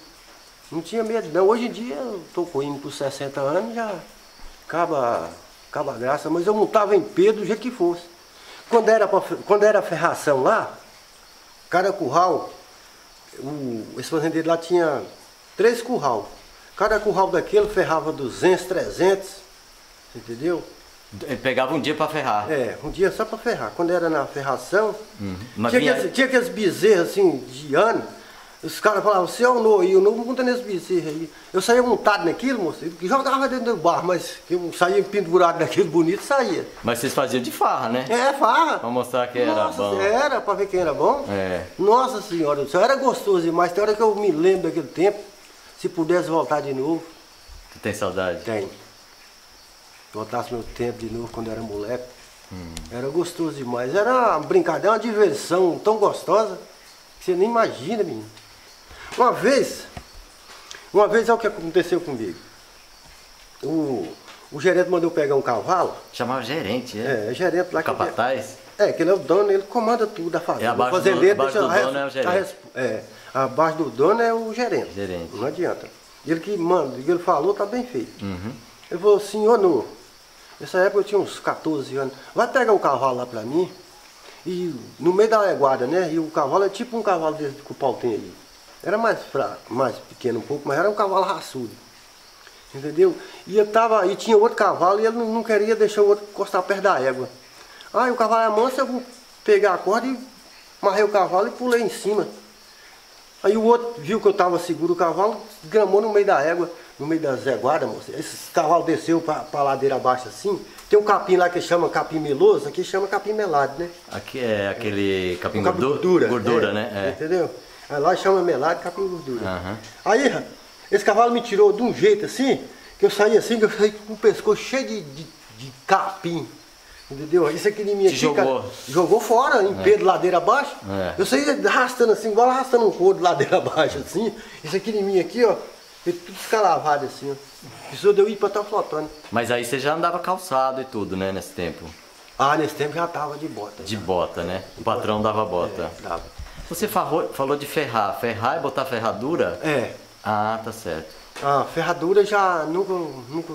Não tinha medo, não. Hoje em dia, eu tô com indo por 60 anos, já acaba, acaba a graça. Mas eu montava em pé do jeito que fosse. Quando era, pra, quando era ferração lá, cada curral, o, esse fazendeiro lá tinha três curral. Cada curral daquele ferrava 200, 300, entendeu?
Ele pegava um dia pra ferrar.
É, um dia só para ferrar. Quando era na ferração,
Mas
tinha,
vinha-
aqueles, tinha aqueles bezerros assim, de ano. Os caras falavam, você é o no, e eu não monta nesse bezerro aí. Eu saía montado naquilo, moço, e jogava dentro do bar, mas eu saía pendurado naquele bonito, saía.
Mas vocês faziam de farra, né?
É, farra.
Pra mostrar que era bom.
Era, pra ver quem era bom.
É.
Nossa senhora, céu, era gostoso demais. Tem hora que eu me lembro daquele tempo, se pudesse voltar de novo,
Tu tem saudade?
tem. Voltasse meu tempo de novo quando eu era moleque. Era gostoso demais. Era uma brincadeira, uma diversão tão gostosa que você nem imagina, menino. Uma vez, uma vez olha o que aconteceu comigo. O, o gerente mandou pegar um cavalo.
Chamava gerente, é?
É, é gerente lá que
Capataz?
é, que ele é o dono, ele comanda tudo da fazenda.
É, abaixo
o fazendeiro
do- abaixo
deixa
do
a
dono é o gerente.
a É, abaixo do dono é o gerente.
Gerente.
Não adianta. Ele que manda, o que ele falou tá bem feito.
Uhum.
Ele falou, senhor Nu, nessa época eu tinha uns 14 anos, vai pegar um cavalo lá pra mim, e no meio da leguada, né? E o cavalo é tipo um cavalo desse que o Paulo tem aí. Era mais fraco, mais pequeno um pouco, mas era um cavalo raçudo. Entendeu? E eu tava, e tinha outro cavalo e ele não, não queria deixar o outro encostar perto da égua. Aí o cavalo é manso, eu vou pegar a corda e marrei o cavalo e pulei em cima. Aí o outro viu que eu tava seguro o cavalo, gramou no meio da égua, no meio da zeguada, moça. Esse cavalo desceu pra, pra ladeira abaixo assim. Tem um capim lá que chama capim meloso, aqui chama capim melado, né?
Aqui é aquele capim
Um capim
gordura, gordura
é,
né? É.
Entendeu? Aí lá chama melado capim gordura.
Aham.
Aí, esse cavalo me tirou de um jeito assim, que eu saí assim, que eu saí com o pescoço cheio de, de, de capim. Entendeu? Isso aqui de mim aqui, cara,
jogou.
jogou fora, em pé de ladeira abaixo.
É.
Eu saí arrastando assim, igual arrastando um couro de ladeira abaixo, assim. Isso aqui de mim aqui, ó, foi tudo escalavado assim, ó. Precisou de eu ir pra estar flotando.
Mas aí você já andava calçado e tudo, né, nesse tempo?
Ah, nesse tempo já tava de bota.
De
já.
bota, né? O patrão dava bota.
É, dava.
Você falou, falou de ferrar. Ferrar é botar ferradura?
É.
Ah, tá certo.
A ferradura já nunca. nunca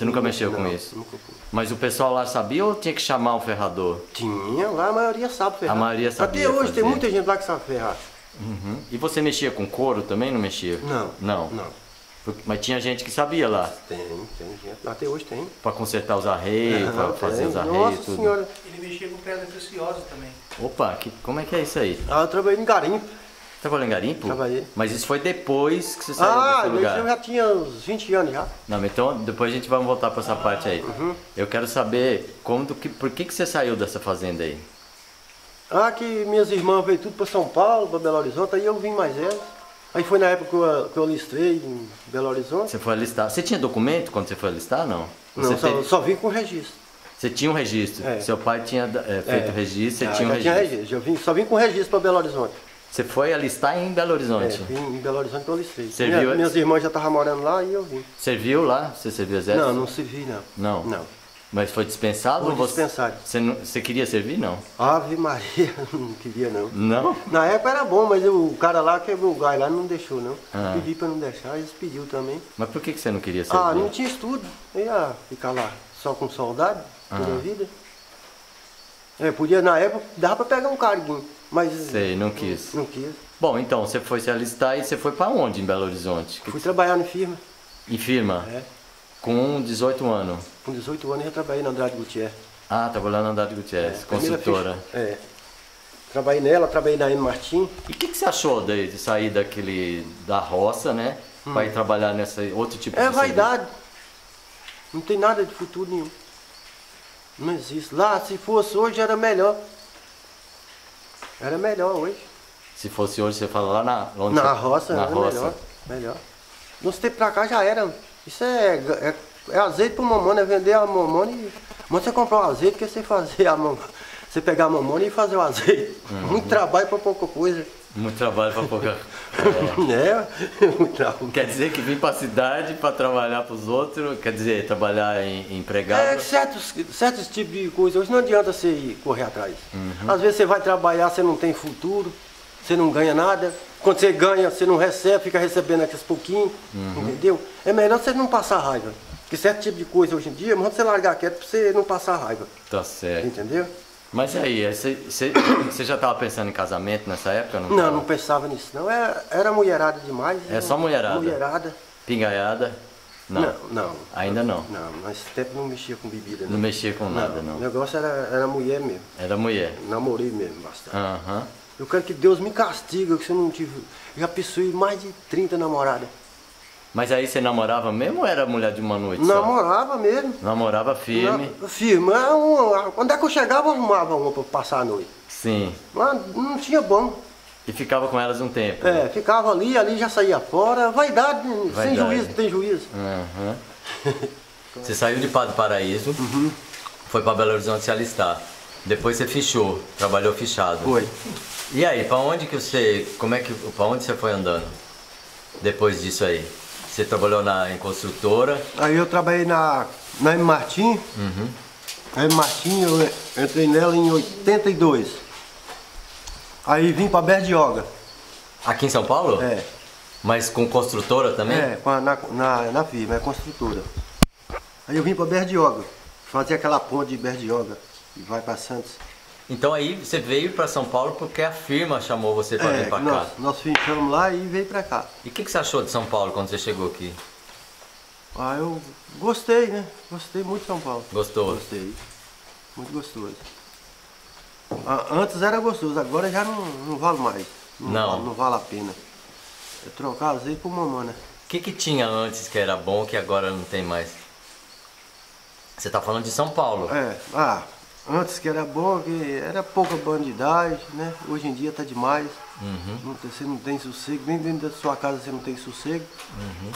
Você nunca mexeu com
não,
isso?
Nunca fui.
Mas o pessoal lá sabia ou tinha que chamar um ferrador?
Tinha, lá a maioria sabe ferrar.
A maioria sabia
Até hoje
fazer.
tem muita gente lá que sabe ferrar.
Uhum. E você mexia com couro também? Não mexia?
Não.
Não?
Não.
Mas tinha gente que sabia lá,
Tem, tem gente. Até hoje tem.
pra consertar os arreios, pra
Aham,
fazer
tem.
os arreios
Nossa
e tudo.
senhora.
Ele mexia com pedra preciosa também.
Opa, que, como é que é isso aí?
Ah, eu trabalhei em garimpo.
Trabalhou em garimpo?
Trabalhei.
Mas isso foi depois que você saiu
Ah,
desse lugar?
eu já tinha uns 20 anos já.
Não, então depois a gente vai voltar para essa parte aí.
Uhum.
Eu quero saber como do que, por que, que você saiu dessa fazenda aí?
Ah, que minhas irmãs veio tudo para São Paulo, para Belo Horizonte, aí eu vim mais elas. Aí foi na época que eu, que eu listrei em Belo Horizonte.
Você foi alistar? Você tinha documento quando você foi alistar, não?
Não, só,
teve-
só vim com registro.
você tinha um registro.
É.
Seu pai tinha é, feito
É.
registro, você
Ah,
tinha um registro.
tinha registro. Já vim, só vim com registro para Belo Horizonte.
Você foi alistar em Belo
É,
Horizonte.
vim em Belo Horizonte eu listrei.
Serviu-
Minha- minhas irmãs já estavam morando lá e eu vim.
Serviu lá? Você serviu exército?
Não, não se vi não.
Não?
Não.
Mas foi dispensado
Foi
você...
dispensado.
Você, você queria servir, não?
Ave Maria, não queria não.
Não?
Na época era bom, mas o cara lá quebrou o gás lá não deixou não.
Ah.
Pedi pra não deixar, eles pediu também.
Mas por que, que você não queria servir?
Ah, não tinha estudo. Eu ia ficar lá só com soldado toda a
Ah.
vida. É, podia, na época, dava pra pegar um carguinho, mas
Sei, não quis.
não quis.
Bom, então, você foi se alistar e você foi pra onde em Belo Horizonte? Que-
Fui trabalhar na firma.
Em firma?
É.
Com 18 anos.
Com 18 anos eu trabalhei na Andrade Gutierrez.
Ah, trabalhando na Andrade Gutierrez, construtora.
ficha. É. Trabalhei nela, trabalhei na N Martim.
E o que, que você achou de, de sair daquele da roça, né? Pra ir trabalhar nessa outro tipo
Hum. É
de
vaidade. Não tem nada de futuro nenhum. Não existe. Lá, se fosse hoje, era melhor. Era melhor hoje.
Se fosse hoje, você fala lá na onde
Na
você-
roça
na
era
roça.
melhor. Melhor. Nos tempos pra cá já era. Isso é, é, é azeite pro mamona, é vender a mamona e. Mas você comprar o azeite que você fazer a mamona. Você pegar a mamona e fazer o azeite.
Uhum.
Muito trabalho pra pouca coisa.
Muito trabalho pra pouca.
É, muito trabalho.
Quer dizer que vim pra cidade pra trabalhar pros outros, quer dizer, trabalhar em, em empregado.
É, certos, certos tipos de coisa. Hoje não adianta você correr atrás.
Uhum.
Às vezes você vai trabalhar, você não tem futuro, você não ganha nada. Quando você ganha, você não recebe, fica recebendo aqueles pouquinhos,
Uhum.
entendeu? É melhor você não passar raiva. Porque certo tipo de coisa hoje em dia, é melhor você largar quieto pra você não passar raiva.
Tá certo.
Entendeu?
Mas aí, você, você já tava pensando em casamento nessa época? Não,
Não,
tava?
não pensava nisso não. Era, era mulherada demais.
É só mulherada?
Mulherada.
Pingaiada? Não.
Não, não.
Ainda não.
Não, nesse tempo não mexia com bebida.
Não mexia com nada,
O
não.
negócio era, era mulher mesmo.
Era mulher.
Namorei mesmo bastante.
Aham.
Eu quero que Deus me castiga, que se eu não tive. Já possuí mais de 30 namoradas.
Mas aí você namorava mesmo ou era mulher de uma noite só?
Namorava mesmo.
Namorava firme.
Na- firme. Quando é que eu chegava, eu arrumava uma pra passar a noite.
Sim.
Mas não tinha bom.
E ficava com elas um tempo.
É, ficava ali, ali já saía fora. Vaidade, sem
Vaidade.
juízo, tem juízo.
Aham. Você saiu de Padre Paraíso,
Uhum.
foi pra Belo Horizonte se alistar. Depois você fichou, trabalhou fichado.
Foi.
E aí, pra onde que você. Como é que. Pra onde você foi andando? Depois disso aí? Você trabalhou na, em construtora.
Aí eu trabalhei na, na M. Martim.
Uhum.
A M. Martim, eu entrei nela em 82. Aí vim pra Berdioga.
Aqui em São Paulo?
É.
Mas com construtora também?
É, a- na, na, na firma, é construtora. Aí eu vim pra Berdioga, fazer aquela ponte de Berdioga, que vai pra Santos.
Então aí você veio para São Paulo porque a firma chamou você para
É,
vir para
nós,
cá.
nós ficamos lá e veio pra cá.
E o que, que você achou de São Paulo quando você chegou aqui?
Ah, eu gostei, né? Gostei muito de São Paulo.
Gostou?
Gostei. Muito gostoso. Ah, Antes era gostoso, agora já não, não vale mais.
Não.
vale- Não vale a pena. Eu trocar azeite por mamãe, né?
O que, que tinha antes que era bom que agora não tem mais? Você tá falando de São Paulo.
É, ah, antes que era bom, que era pouca bandidagem, né? Hoje em dia tá demais.
Uhum.
Não você não tem sossego, nem dentro da sua casa você não tem sossego.
Uhum.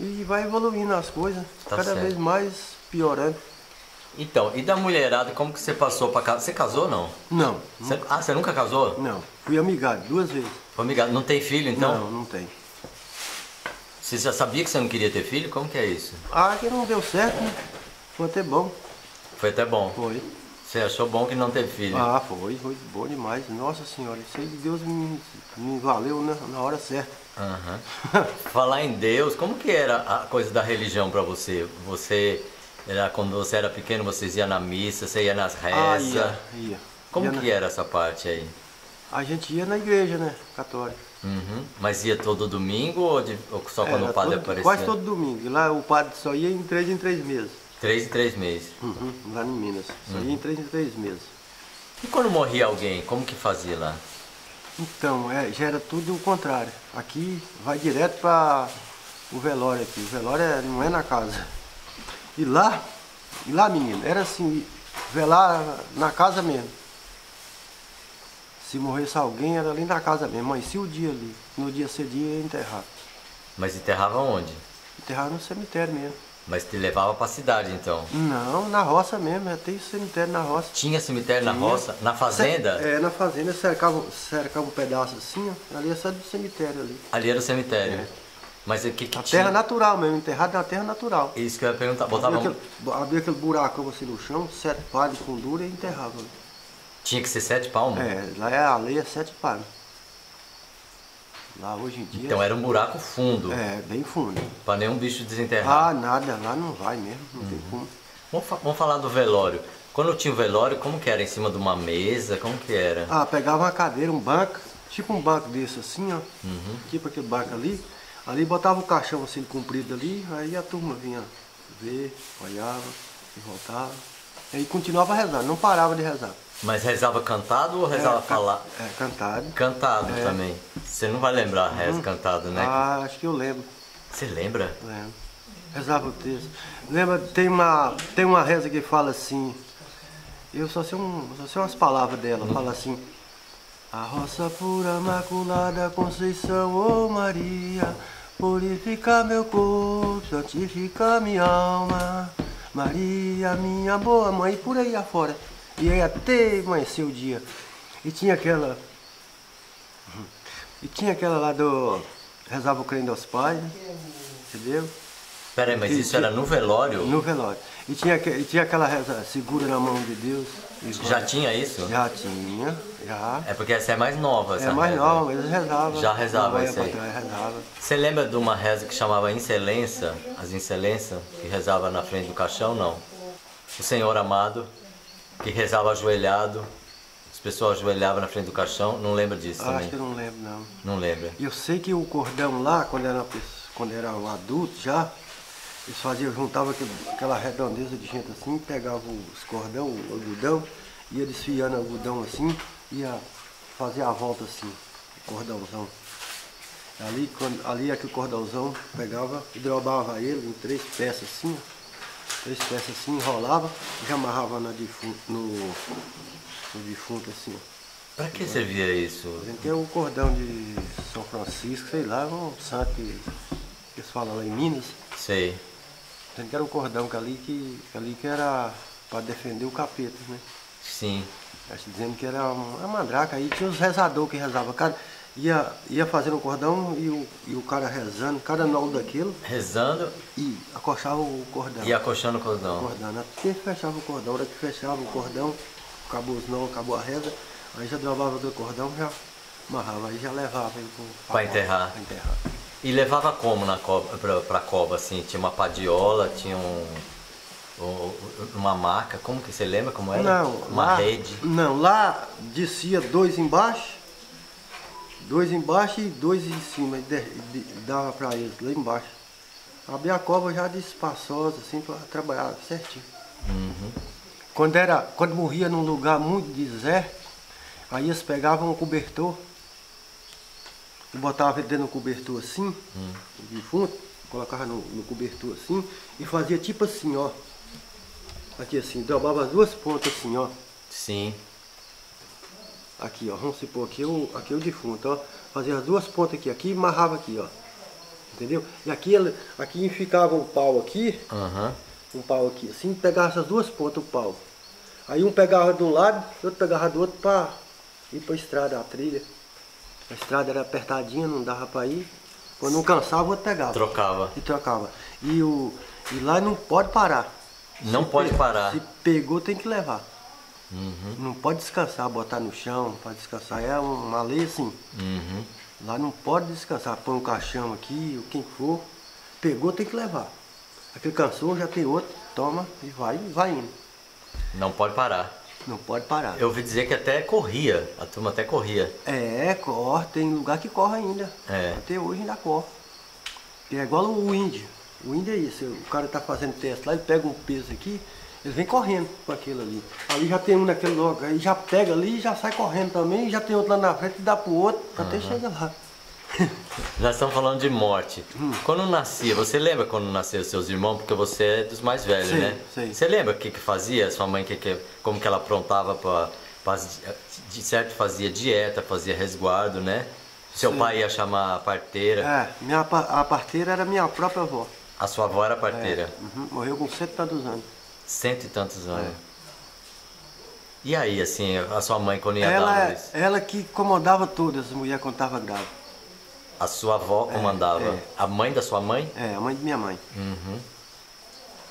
E vai evoluindo as coisas,
Tá
cada
certo.
vez mais piorando.
Então, e da mulherada, como que você passou pra casa? Você casou ou não?
Não,
Você- ah, você nunca casou?
não. Fui amigado duas vezes.
Amiga, não tem filho então?
Não, não tem.
Você já sabia que você não queria ter filho? Como que é isso?
Ah, que não deu certo, né? Foi até bom.
Foi até bom.
Foi.
Você achou bom que não teve filho?
Ah, foi, foi bom demais. Nossa senhora, isso aí Deus me, me valeu né, na hora certa.
Aham. Falar em Deus, como que era a coisa da religião pra você? Você era quando você era pequeno, vocês iam na missa, você ia nas
Ah,
rezas.
ia, ia.
Como
Ia na-
que era essa parte aí?
A gente ia na igreja, né, católica.
Uhum. Mas ia todo domingo ou, de- ou só quando
Era
o padre
todo-
aparecia?
Quase todo domingo. E lá o padre só ia em três em três meses.
Três em três meses.
Uhum, lá em Minas. Só
Uhum.
ia em três em três meses.
E quando morria alguém, como que fazia lá?
Então, é, já era tudo o contrário. Aqui vai direto para o velório aqui. O velório é- não é na casa. E lá, e lá menino, era assim, velar na casa mesmo. Se morresse alguém, era ali na casa mesmo. Mas se o dia ali, no dia cedinho, ia enterrar.
Mas enterrava onde?
Enterrar no cemitério mesmo.
Mas te levava pra cidade então?
Não, na roça mesmo, é, tem cemitério na roça.
Tinha cemitério na
Tinha.
roça? Na fazenda?
É, na fazenda cercava, cercava um pedaço assim, ó. Ali é só do cemitério ali.
Ali era o cemitério.
É.
Mas o que que
A
tinha?
terra natural mesmo, enterrado na terra natural.
Isso que eu ia perguntar.
Abria
Botava...
aquele, abria aquele buracão assim no chão, sete palhos com dura e enterrava.
Tinha que ser sete palmos?
É, lá é a lei é sete palhos. Lá hoje em dia.
Então era um buraco fundo,
É, bem fundo.
pra nenhum bicho desenterrar.
Ah, nada, lá não vai mesmo, não
Uhum.
tem como.
Vamos, fa- vamos falar do velório. Quando tinha o velório, como que era? Em cima de uma mesa? Como que era?
Ah, pegava uma cadeira, um banco, tipo um banco desse assim, ó.
Uhum.
Tipo aquele banco ali. Ali botava o caixão assim comprido ali, aí a turma vinha ver, olhava e voltava. Aí continuava rezando, não parava de rezar.
Mas rezava cantado ou rezava
é? É, cantado.
Cantado
É.
também. Você não vai lembrar a reza cantado, né?
Ah, acho que eu lembro.
Você lembra?
lembro. Rezava o texto. Lembra, tem uma, tem uma reza que fala assim, eu só sei, um, só sei umas palavras dela, fala assim, a roça pura, maculada, Conceição, ô Maria, purificar meu corpo, santificar minha alma, Maria, minha boa mãe, e por aí afora. E aí até amanhecer o dia. E tinha aquela. E tinha aquela lá do. Rezava o crente aos pais, né? entendeu?
Pera aí, mas
E-
isso era no velório?
No velório. E tinha, e tinha aquela reza, segura na mão de Deus.
Já
vai.
tinha isso?
Já tinha, já.
É porque essa é mais nova, essa
É mais
reza.
nova, mas rezava.
Já rezava isso aí.
pra trás, rezava.
Você lembra de uma reza que chamava Incelença? As Incelença, que rezava na frente do caixão? Não. O Senhor amado, que rezava ajoelhado. As pessoas ajoelhavam na frente do caixão. Não lembra disso
Ah, Acho
também?
que eu não lembro, não.
Não lembra.
Eu sei que o cordão lá, quando era, quando era um adulto já, eles faziam, juntavam aquela redondeza de gente assim, pegavam os cordão, o algodão, ia desfiando o algodão assim, ia fazer a volta assim, o cordãozão. Ali, quando, ali aquele cordãozão pegava e dobrava ele em três peças assim, ó. Três peças assim, enrolava e já amarrava no, no defunto assim.
Pra que servia isso?
A gente tem o cordão de São Francisco, sei lá, um santo que eles falam lá em Minas.
Sei.
A gente era um cordão que ali que, ali que era para defender o capeta, né?
Sim.
Acho dizendo que era uma mandraca, aí tinha os rezadores que rezavam. Cada, ia, ia fazendo o cordão e o, e o cara rezando, cada nó daquilo,
Rezando
e acochava o cordão.
e acochando o
O
cordão.
cordão, né? Até fechava o cordão, a hora que fechava o cordão, acabou os nó, acabou a reza, aí já dobrava do cordão, já amarrava, aí já levava ele pro,
Pra enterrar.
Pra enterrar.
E levava como na cova, pra, pra cova, assim? Tinha uma padiola, tinha um... Uma maca? Como que você lembra como era?
Não,
uma
lá,
rede.
Não, lá descia dois embaixo, dois embaixo e dois em cima, de- de- dava pra eles lá embaixo. Abria a cova já de espaçosa, assim, pra trabalhar certinho. Quando, era, quando morria num lugar muito deserto, aí eles pegavam um cobertor e botavam ele dentro do cobertor assim, o defunto, colocava no, no cobertor assim e fazia tipo assim, ó. Aqui assim, dobrava as duas pontas assim, ó.
Sim.
Aqui, ó. Vamos supor, aqui o, aqui o defunto, ó. Fazia as duas pontas aqui, aqui e amarrava aqui, ó. Entendeu? E aqui, aqui ficava um pau aqui,
Aham.
um pau aqui, assim, pegava essas duas pontas o pau. Aí um pegava de um lado, outro pegava do outro para ir para a estrada, a trilha. A estrada era apertadinha, não dava para ir. Quando um cansava, o outro pegava.
Trocava.
E trocava. E, o, e lá não pode parar.
Não
Se
pode
pe-
parar.
Se pegou, tem que levar.
Uhum.
Não pode descansar, botar no chão, pode descansar. É uma lei assim.
Uhum.
Lá não pode descansar. Põe um caixão aqui, ou quem for. Pegou, tem que levar. Aquele cansou, já tem outro, toma e vai, vai indo.
Não pode parar.
Não pode parar.
Eu ouvi dizer que até corria. A turma até corria.
É, corre, tem lugar que corre ainda.
É.
Até hoje ainda corre. Que é igual o índio. O índio é isso. O cara tá fazendo teste lá, ele pega um peso aqui, ele vem correndo com aquilo ali. Ali já tem um naquele lugar, aí já pega ali e já sai correndo também, e já tem outro lá na frente e dá pro outro, até chega lá.
Nós estamos falando de morte.
Hum.
Quando nascia, você lembra quando nasceram seus irmãos? Porque você é dos mais velhos,
Sei,
né?
sei.
Você lembra o que, que fazia? Sua mãe, que, que, como que ela aprontava para. De certo, fazia dieta, fazia resguardo, né? Seu
Sei.
pai ia chamar a parteira.
É, minha, a parteira era minha própria avó.
A sua avó era parteira.
Uhum, morreu com cento e tantos anos.
Cento e tantos anos.
É.
E aí, assim, a sua mãe quando ia dar
Ela,
luz?
ela que comandava todas as mulheres estava grávida.
A sua avó comandava.
é.
A mãe da sua mãe?
É, a mãe de minha mãe.
Uhum.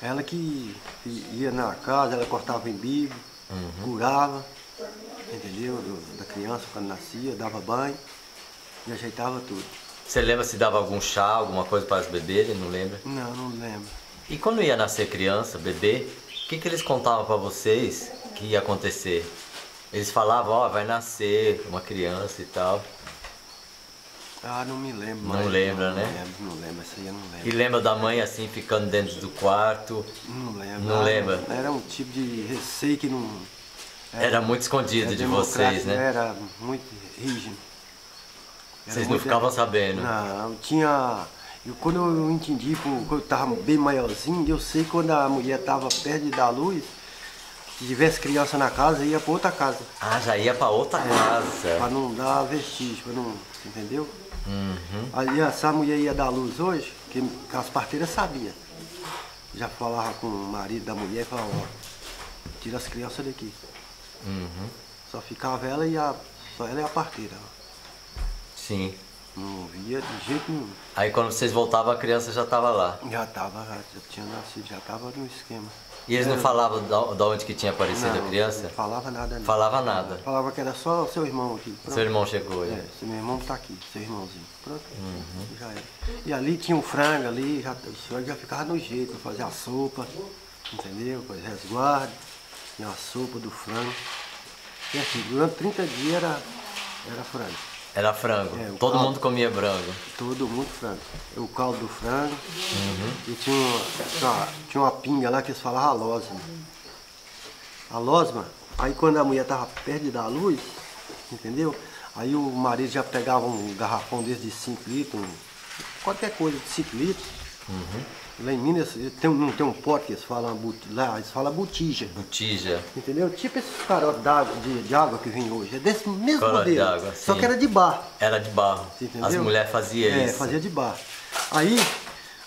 Ela que ia na casa, ela cortava embigo, curava, entendeu? Da criança quando nascia, dava banho e ajeitava tudo.
Você lembra se dava algum chá, alguma coisa para as beberem? Não lembra?
Não, não lembro.
E quando ia nascer criança, bebê, o que, que eles contavam para vocês que ia acontecer? Eles falavam, ó, vai nascer uma criança e tal.
Ah, não me lembro
Não lembra,
não,
né?
Não lembro, não lembro, essa aí eu não
E
lembro.
lembra da mãe assim, ficando dentro do quarto?
Não lembro.
Não
Ah,
lembra?
Era um tipo de receio que não...
Era muito escondido
era
de vocês, né?
Era muito rígido. Era
Vocês não
muito-
ficavam sabendo.
Não, tinha. Eu, quando eu entendi, quando eu estava bem maiorzinho, eu sei que quando a mulher estava perto de dar luz, se tivesse criança na casa, ia para outra casa.
Ah, já ia para outra
Para
casa.
não dar vestígio, para não. Entendeu?
Uhum.
Aí essa mulher ia dar luz hoje, que as parteiras sabiam. Já falava com o marido da mulher e falava, ó, tira as crianças daqui.
Uhum.
Só ficava ela e a. Só ela e a parteira.
Sim.
Não via de jeito nenhum.
Aí quando vocês voltavam, a criança já estava lá.
Já tava, já, tinha nascido, já tava no esquema.
E eles não
Era-
falavam da onde que tinha aparecido a
Não,
criança?
Não falava nada não.
Falava nada.
Falava que era só o seu irmão aqui. Pronto.
Seu irmão chegou aí.
É, seu meu irmão tá aqui, seu irmãozinho. Pronto.
Uhum.
Já era. E ali tinha um frango ali, já, o senhor já ficava no jeito, fazia a sopa, entendeu? Fazia resguardo, tinha a sopa do frango. E assim, durante 30 dias era, era frango.
Era frango.
É,
Todo
caldo.
mundo comia frango.
Tudo muito frango. O caldo do frango.
Uhum.
E tinha uma, tinha, uma, pinga lá que eles falavam a losma. A losma, aí quando a mulher tava perto de dar a luz, entendeu? Aí o marido já pegava um garrafão desse de 5 litros, um- qualquer coisa de 5 litros. Lá em Minas tem, um- não tem um pote que eles falam, lá eles falam botija.
Botija.
Entendeu? Tipo esses carotes d'água, de, de água que vem hoje. É desse mesmo
Corote de
modelo.
água,
só que era de barro.
Era de barro.
Entendeu?
As mulheres faziam
é,
isso.
fazia de barro. Aí,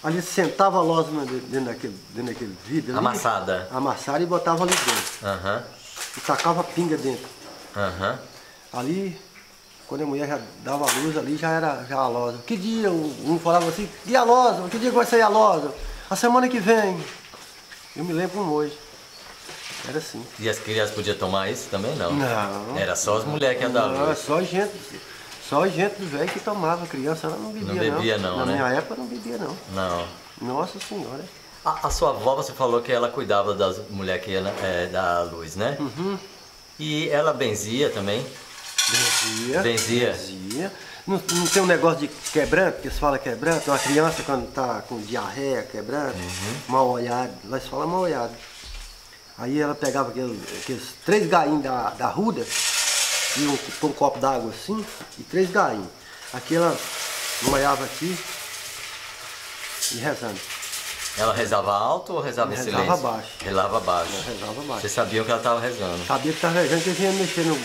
ali sentava a de- dentro daquele, dentro daquele vidro ali.
Amassada.
Amassada e botava ali dentro.
Aham.
E tacava pinga dentro.
Aham.
Ali, quando a mulher já dava a luz ali, já era já a losa. Que dia? Um, falava assim, dia a losa? Que dia que vai sair a losa? A semana que vem. Eu me lembro como hoje. Era assim.
E as crianças podiam tomar isso também? Não.
Não.
Era só as mulheres que iam dar
Não,
luz.
só gente, só gente velho que tomava. Criança ela não bebia,
Não bebia não,
Na
né?
minha época não bebia não.
Não.
Nossa senhora.
A, a sua avó, você falou que ela cuidava das mulheres que ia na- é, da luz, né?
Uhum.
E ela benzia também?
Benzia.
Benzia.
Benzia. Não, não tem um negócio de quebranto, que se fala quebranto, uma criança quando tá com diarreia, quebranto,
Uhum.
mal olhado, lá se fala mal olhado. Aí ela pegava aqueles, aqueles três gainhos da, da ruda, e um, um copo d'água assim, e três gainhos. Aqui ela molhava aqui e rezando.
Ela rezava alto ou rezava em
Rezava
silêncio?
baixo.
Rezava baixo.
Ela rezava baixo.
Você sabia que ela estava rezando?
Sabia que estava rezando, que vinha mexendo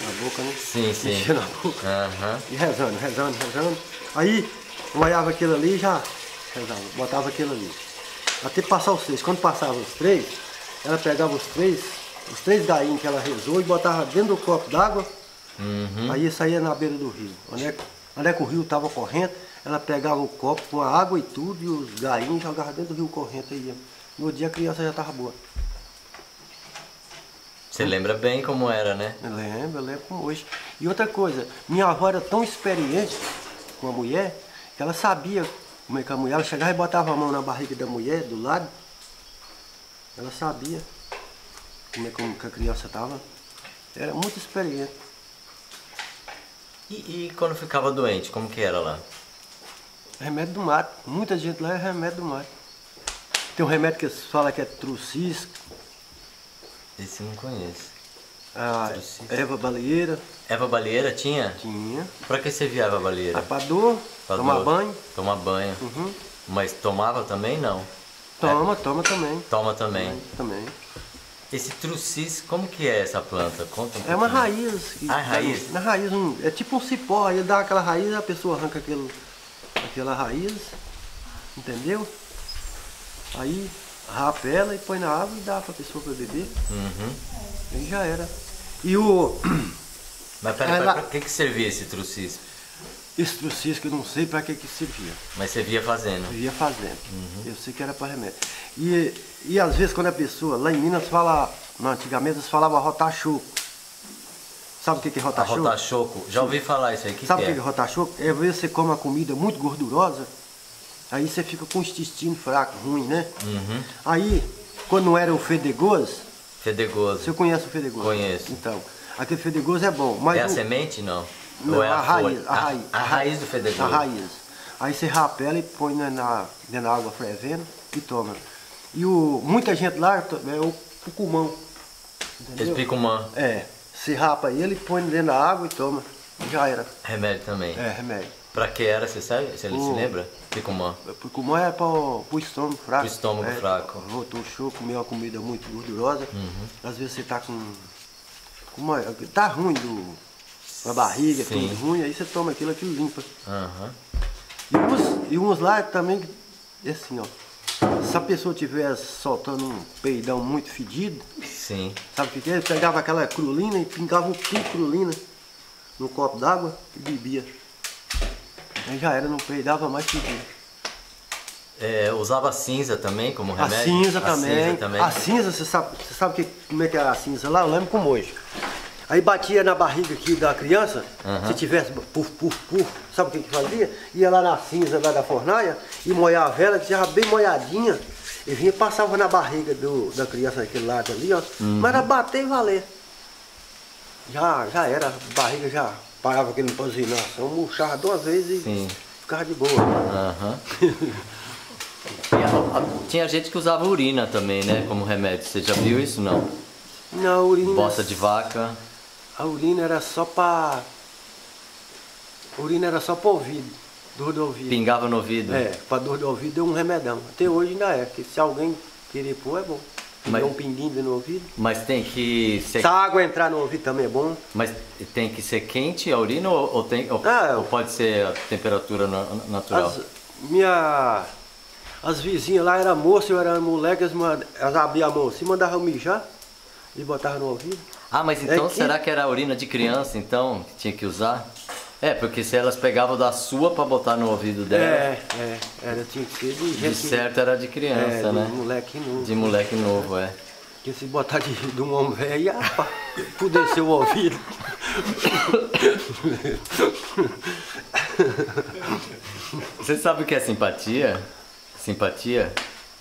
na boca, né?
Sim, sim.
Mexendo na boca.
Aham.
E rezando, rezando, rezando. Aí, molhava aquilo ali e já rezava, botava aquilo ali. Até passar os três. Quando passava os três, ela pegava os três, os três gainhos que ela rezou e botava dentro do copo d'água.
Uhum.
Aí saía na beira do rio. Onde é, que- onde é que o rio estava correndo, ela pegava o copo com a água e tudo, e os gainhos jogava dentro do rio correndo aí. ia. No dia a criança já estava boa.
Você lembra bem como era, né?
Eu lembro, eu lembro como hoje. E outra coisa, minha avó era tão experiente com a mulher, que ela sabia como é que a mulher, ela chegava e botava a mão na barriga da mulher, do lado, ela sabia como é como que a criança estava. Era muito experiente.
E, e quando ficava doente, como que era lá?
Remédio do mato. Muita gente lá é remédio do mato. Tem um remédio que eles falam que é trucisco,
Esse eu não conheço.
a
Trucisco.
erva baleeira,
Eva Baleeira tinha?
tinha.
Pra que você via Eva Baleeira?
A pra dor,
Pra
tomar
dor.
banho.
Tomar banho.
Uhum.
Mas tomava também? Não.
Toma, toma também.
Toma também.
Também.
Esse trucis, como que é essa planta? Conta um
É uma raiz. que
Ah, é
tá
raiz?
Na raiz, um- é tipo um cipó, aí dá aquela raiz, a pessoa arranca aquele, aquela raiz, entendeu? Aí rapa ela e põe na água e dá pra pessoa pra beber.
Uhum.
Aí já era. E o
Mas pera,
Ela-
pra que, que servia esse trucis?
estrucis, que eu não sei pra que que servia.
Mas você via fazendo.
Vivia fazendo.
Uhum.
Eu sei que era para remédio. E, e às vezes quando a pessoa, lá em Minas fala, não, antigamente eles falavam rotachoco. Sabe o que é rotachoco?
rotachoco. Já ouvi falar isso aí. Que,
Sabe o
que
que
é?
é rotachoco? É às vezes você come uma comida muito gordurosa, aí você fica com o intestino fraco, ruim, né?
Uhum.
Aí, quando não era o fedegoso,
Fedegoso.
você conhece o fedegoso?
Conheço.
Então, aquele fedegoso é bom, mas
É a
o-
semente? Não.
não,
é
a,
a,
raiz, a raiz.
A, raiz do fedegoso.
A raiz. Aí você rapa ela e põe na, na, dentro da água fervendo e toma. E o, muita gente lá é o pucumão. Entendeu?
Espicumã.
É. Você rapa ele, põe dentro da água e toma. Já era.
Remédio também.
É, remédio.
Pra que era, você sabe? Você se lembra? Espicumã.
O pulmão é para o estômago fraco.
Pro estômago
é,
fraco.
Voltou o show, comeu uma comida muito gordurosa.
Uhum.
Às vezes você tá com. com uma, tá ruim do. A barriga,
Sim.
tudo ruim, aí você toma aquilo, aquilo limpa.
Aham.
E uns, e uns lá também, assim, ó. Se a pessoa estiver soltando um peidão muito fedido,
Sim.
sabe o que, que é? Ele pegava aquela crulina e pingava um quilo de crulina no copo d'água e bebia. Aí já era, não peidava mais fedido.
É, usava cinza também como
A
remédio?
cinza
A
também.
cinza também.
A cinza, você sabe, você sabe que, como é que é a cinza lá? Eu lembro como hoje. Aí batia na barriga aqui da criança,
Aham.
se tivesse puf, puf, puf, sabe o que que fazia? Ia lá na cinza lá da fornalha e moiava ela, que já bem molhadinha, e vinha e passava na barriga do, da criança daquele lado ali, ó.
Uhum.
Mas era bater e valer. Já, já era, a barriga já parava aquele impozinação, murchava duas vezes e
Sim.
ficava de boa.
Aham. E a- a- tinha gente que usava urina também, né? Como remédio. Você já viu isso? Não.
Não, a urina.
Bosta de vaca.
A urina era só pra. A urina era só pra ouvido, dor do ouvido.
Pingava no ouvido.
É, pra dor do ouvido deu um remedão. Até hoje ainda é, porque se alguém querer pôr é bom.
Mas-
um pinguinho no ouvido.
Mas tem que ser.
Se a água entrar no ouvido também é bom.
Mas tem que ser quente a urina ou, ou tem, ou,
Ah,
ou pode ser a temperatura na- natural?
As, minha, as vizinhas lá eram moças, eu era moleque, elas, mand- elas abriam a mão assim, mandavam mijar e botavam no ouvido.
Ah, mas então
É que-
será que era a urina de criança então que tinha que usar? É, porque se elas pegavam da sua pra botar no ouvido dela,
É, é, era, tinha que ser de
de
gente.
certo era de criança,
é,
né?
De moleque novo.
De moleque novo, é.
Porque se botar de, de um homem velho, ia pá, pudecer o ouvido.
Você sabe o que é simpatia? Simpatia?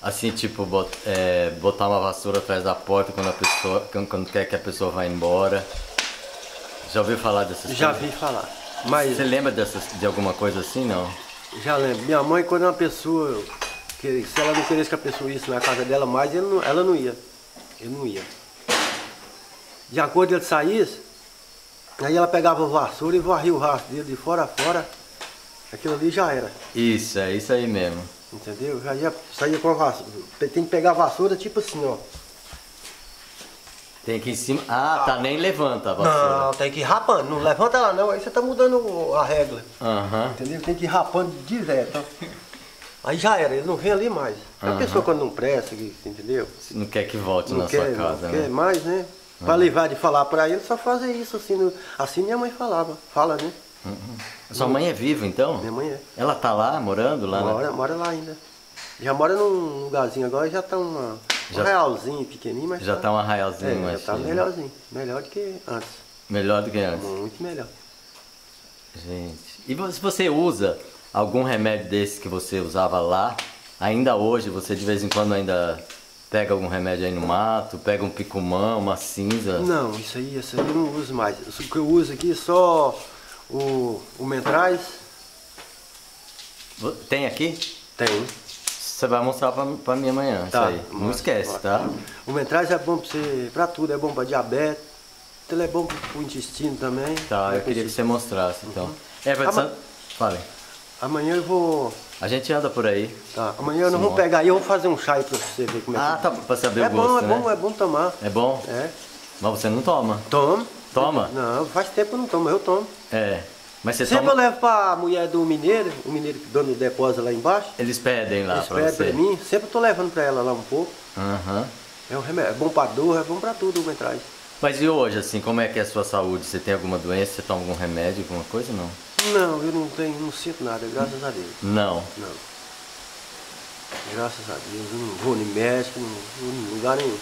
Assim, tipo, bot, é, botar uma vassoura atrás da porta quando a pessoa. Quando, quando quer que a pessoa vá embora. Já ouviu falar dessas
Já
coisas?
vi falar. Mas
Você lembra dessas, de alguma coisa assim, não?
já lembro. Minha mãe, quando uma pessoa. Que, se ela não queresse que a pessoa ia na casa dela mais, ele não- ela não ia. Ele não ia. De acordo ele saísse, aí ela pegava a vassoura e varria o rastro dele de fora a fora. Aquilo ali já era.
Isso, é isso aí mesmo.
Entendeu? Já ia, saía com a vassoura. Tem que pegar a vassoura tipo assim, ó.
Tem aqui em cima. Ah, tá, nem levanta a vassoura.
Não, tem que ir rapando. Não levanta ela não, aí você tá mudando a regra.
Aham.
Entendeu? Tem que ir rapando direto. Aí já era, ele não vem ali mais. A
Aham.
pessoa quando não presta, que- entendeu?
Não quer que volte
Não
na
quer,
sua casa,
não
né?
quer mais, né? Pra levar de falar pra ele, só fazer isso assim. no- Assim minha mãe falava. Fala, né?
Sua mãe é viva, então?
Minha mãe é.
Ela tá lá, morando lá?
Mora, mora lá ainda. Já mora num lugarzinho agora, já tá uma, um
Já-
realzinho pequenininho, mas
Já tá um arraialzinho
é,
mais
já tá melhorzinho. Melhor do que antes.
Melhor do que antes.
Muito melhor.
Gente. E se você usa algum remédio desse que você usava lá, ainda hoje, você de vez em quando ainda pega algum remédio aí no mato, pega um picumã, uma cinza?
Não, isso aí, isso aí eu não uso mais. O que eu uso aqui é só o, o Mentrais.
Tem aqui?
Tem.
Você vai mostrar pra, pra mim amanhã,
Tá,
isso aí. Não
mostra,
esquece,
mostra.
tá?
O Mentrais é bom pra, você, pra tudo, é bom pra diabetes, ele é bom pro, intestino também.
Tá,
É
eu queria que você mostrasse, então. Everton,
Ah, mas-
fale.
Amanhã eu vou.
A gente anda por aí.
Tá, amanhã nós vamos
ó.
pegar aí, eu vou fazer um chá aí pra você ver como é
Ah,
que
tá, pra saber
É
o gosto,
bom, é
né?
bom, é bom tomar.
É bom?
É.
Mas você não toma.
Toma.
Toma?
Não, faz tempo que eu não tomo, eu tomo.
É. Mas você
Sempre
toma...
eu levo pra mulher do mineiro, o mineiro que dono do depósito lá embaixo.
Eles pedem lá
Eles
pra
pedem
você.
pra mim, sempre eu tô levando pra ela lá um pouco.
Aham.
É um remédio, é bom pra dor, é bom pra tudo o Mentrais.
Mas e hoje, assim, como é que é a sua saúde? Você tem alguma doença? Você toma algum remédio, alguma coisa? Não.
Não, eu não tenho, não sinto nada, graças a Deus.
Não.
Não. Graças a Deus, eu não vou nem médico, não vou em lugar nenhum.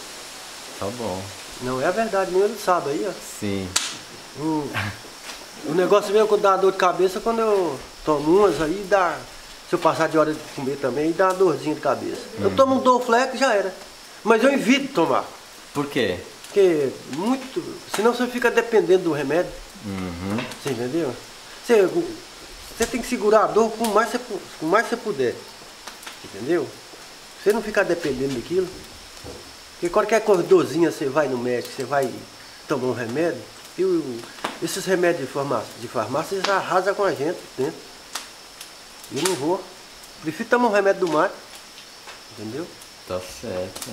Tá bom.
Não, é a verdade mesmo, ele sabe aí, ó.
Sim.
O, o negócio mesmo quando dá dor de cabeça quando eu tomo umas aí, dá. Se eu passar de hora de comer também, dá uma dorzinha de cabeça. Eu tomo um Dorflex já era. Mas eu evito tomar.
Por quê?
Porque muito. Senão você fica dependendo do remédio.
Uhum.
Você entendeu? Você, você tem que segurar a dor com mais você, com mais você puder. Entendeu? Você não ficar dependendo daquilo. Porque qualquer dorzinha, você vai no médico, você vai tomar um remédio. E o- esses remédios de farmácia, de farmácia eles arrasam com a gente dentro. E eu não vou. Prefiro tomar um remédio do mar. Entendeu?
Tá certo.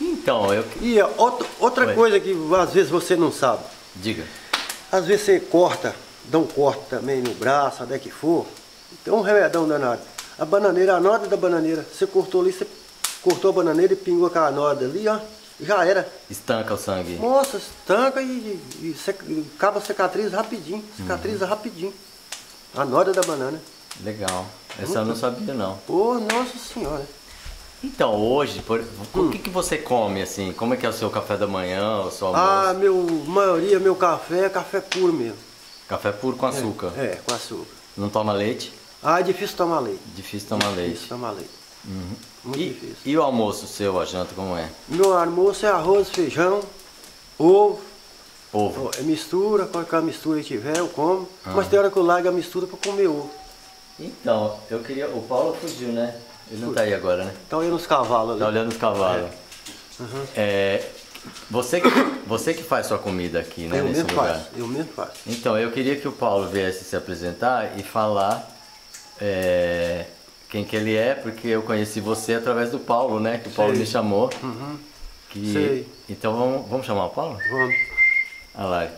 Então, eu.
E ó, outra, outra
Oi.
coisa que às vezes você não sabe.
Diga.
Às vezes você corta, dá um corte também no braço, onde é que for. Tem um remedão danado. A bananeira, a noda da bananeira, você cortou ali, você cortou a bananeira e pingou aquela noda ali, ó. Já era.
Estanca o sangue.
Nossa, estanca e, e, e acaba a cicatriz rapidinho. Cicatriza rapidinho. A noda da banana.
Legal. Essa eu não sabia, não.
Pô, nossa senhora.
Então, hoje, por... o que, que você come, assim? Como é que é o seu café da manhã, o seu almoço?
Ah, meu, maioria, meu café é café puro mesmo.
Café puro com açúcar.
É, com açúcar.
Não toma leite?
Ah, é difícil tomar leite.
Difícil tomar leite.
Difícil tomar leite. Muito
E, e o almoço seu, a janta, como é?
Meu almoço é arroz, feijão, ovo,
Ovo.
é mistura, qualquer mistura que tiver, eu como. Mas tem hora que eu largo a mistura para comer ovo.
Então, eu queria. O Paulo fugiu, né? Ele não tá aí agora, né?
Então eu nos cavalos ali.
Tá olhando os cavalos. É, você, que, você que faz sua comida aqui, né?
eu
nesse
mesmo
lugar.
faço, eu mesmo faço.
Então, eu queria que o Paulo viesse se apresentar e falar é, quem que ele é, porque eu conheci você através do Paulo, né? Que o Paulo
Sei.
me chamou. Que,
Sei.
Então vamos, vamos chamar o Paulo?
Vamos.
Olha lá.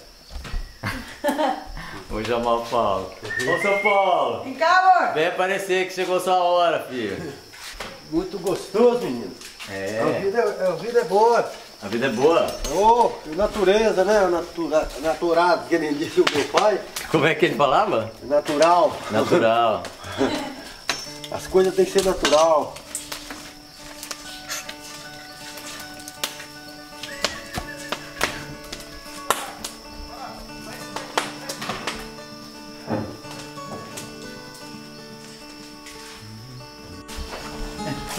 Vou chamar o Paulo. Ô, seu Paulo!
Vem cá, amor.
Vem aparecer que chegou sua hora, filho.
Muito gostoso, menino. A
É,
vida, é- a vida é boa.
a vida é boa.
Ô, natureza, né? Natura, naturado, que nem disse o meu pai.
Como é que ele falava?
Natural.
Natural.
As coisas têm que ser natural.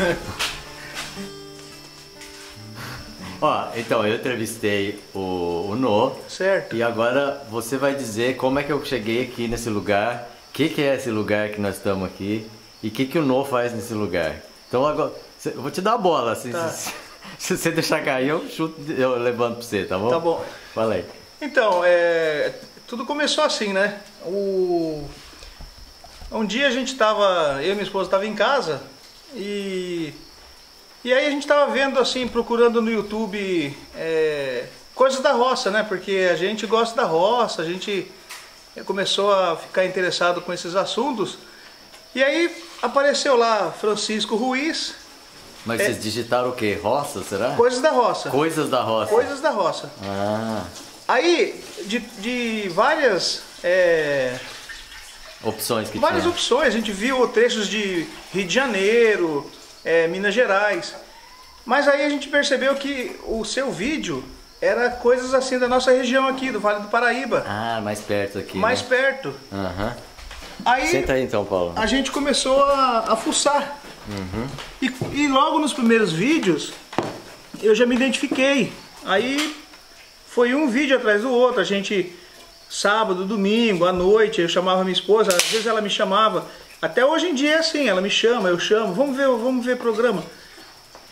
Ó, então eu entrevistei o, o No.
Certo.
E agora você vai dizer como é que eu cheguei aqui nesse lugar, o que, que é esse lugar que nós estamos aqui e o que, que o No faz nesse lugar. Então agora, cê- eu vou te dar a bola. Se,
Tá.
se, se você deixar cair, eu chuto, eu levanto pra você, tá bom?
Tá bom.
Fala aí.
Então, é, tudo começou assim, né? O, um dia a gente tava, eu e minha esposa tava em casa e e aí a gente tava vendo assim, procurando no YouTube é, coisas da roça, né? Porque a gente gosta da roça, a gente começou a ficar interessado com esses assuntos. E aí apareceu lá Francisco Ruiz,
Mas
É.
vocês digitaram o quê? Roça, será?
coisas da roça.
Coisas da roça.
Coisas da roça.
Ah,
Aí, de, de várias é,
opções que
Várias
tinha.
opções, a gente viu trechos de Rio de Janeiro, é, Minas Gerais. Mas aí a gente percebeu que o seu vídeo era coisas assim da nossa região aqui, do Vale do Paraíba,
Ah, mais perto aqui.
mais
né?
perto.
Aham.
Aí
Senta aí então, Paulo.
a gente começou a, a fuçar. E, e logo nos primeiros vídeos eu já me identifiquei. Aí foi um vídeo atrás do outro. A gente, sábado, domingo, à noite, eu chamava minha esposa, às vezes ela me chamava. Até hoje em dia é assim, ela me chama, eu chamo, vamos ver, vamos ver programa.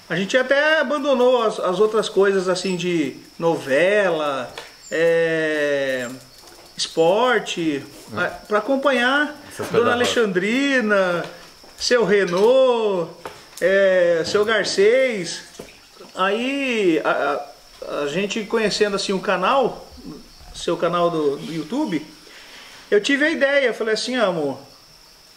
A gente até abandonou as, as outras coisas assim de novela, é, esporte, para acompanhar Dona. Alexandrina, seu Renault, é, seu Garcês. Aí a, a- a gente conhecendo assim o canal, seu canal do, do YouTube, eu tive a ideia, falei assim, ah, amor,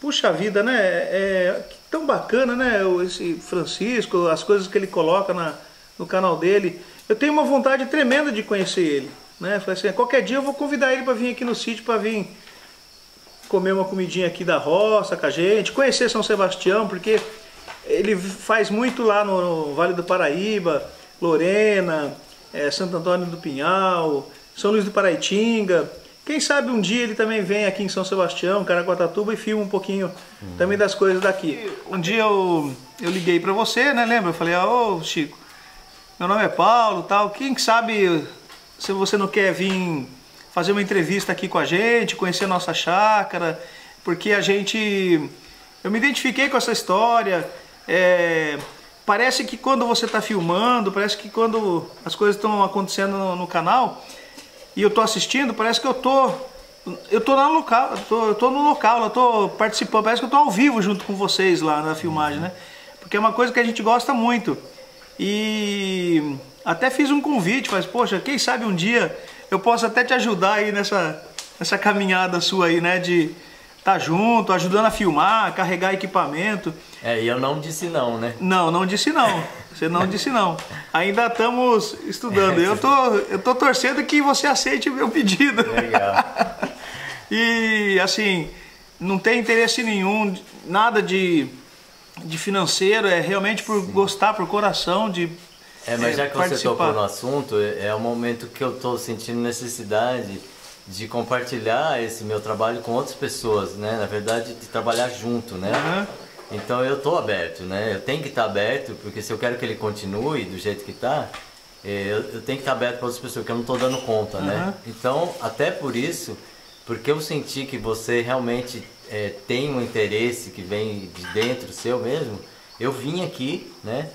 puxa vida, né? É, que tão bacana, né? Esse Francisco, as coisas que ele coloca na, no canal dele. Eu tenho uma vontade tremenda de conhecer ele. Né? Falei assim, qualquer dia eu vou convidar ele para vir aqui no sítio para vir comer uma comidinha aqui da roça com a gente, conhecer São Sebastião, porque ele faz muito lá no, Vale do Paraíba, Lorena, eh, Santo Antônio do Pinhal, São Luís do Paraitinga. Quem sabe um dia ele também vem aqui em São Sebastião, Caraguatatuba e filma um pouquinho também das coisas daqui. Um dia eu, eu liguei para você, né? Lembra? Eu falei, ô Chico, meu nome é Paulo, tal. Quem sabe se você não quer vir fazer uma entrevista aqui com a gente, conhecer a nossa chácara, porque a gente, eu me identifiquei com essa história. é, parece que quando você está filmando, parece que quando as coisas estão acontecendo no, no canal e eu tô assistindo, parece que eu tô eu tô no local, eu tô, eu tô no local, eu tô participando, parece que eu tô ao vivo junto com vocês lá na filmagem, né? Porque é uma coisa que a gente gosta muito. E até fiz um convite, mas poxa, quem sabe um dia eu posso até te ajudar aí nessa, nessa caminhada sua aí, né? De estar junto, ajudando a filmar, carregar equipamento.
É, e eu não disse não, né?
Não, não disse não. Você não disse não. Ainda estamos estudando. Eu tô, eu tô torcendo que você aceite o meu pedido.
Legal.
E assim, não tem interesse nenhum, nada de, de financeiro, é realmente por gostar, por coração de
É, mas
é,
já que você
participar.
tocou no assunto, é é o momento que eu estou sentindo necessidade de compartilhar esse meu trabalho com outras pessoas, né? Na verdade, de trabalhar junto, né?
Aham.
Então eu tô aberto, né? Eu tenho que estar aberto, porque se eu quero que ele continue do jeito que tá, eh, eu, eu tenho que estar aberto para outras pessoas, que eu não tô dando conta, né?
Aham.
Então, até por isso, porque eu senti que você realmente eh, tem um interesse que vem de dentro seu mesmo, eu vim aqui, né?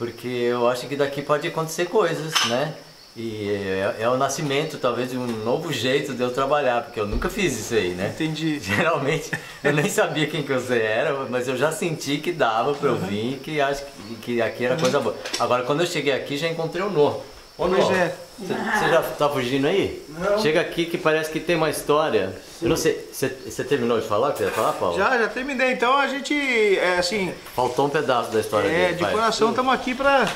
Porque eu acho que daqui pode acontecer coisas, né? E é, é o nascimento, talvez, de um novo jeito de eu trabalhar, porque eu nunca fiz isso aí, né?
Entendi.
Geralmente, eu nem sabia quem que você era, mas eu já senti que dava pra eu vir e que acho que, que aqui era coisa boa. Agora, quando eu cheguei aqui, já encontrei o Nó. Ô,
Pois é.
Você já tá fugindo aí?
Não.
Chega aqui que parece que tem uma história. Eu não sei, você, terminou de falar o que ia falar, Paulo?
Já, já terminei. Então a gente, é, assim,
Faltou um pedaço da história
é,
dele.
de
vai.
coração estamos aqui para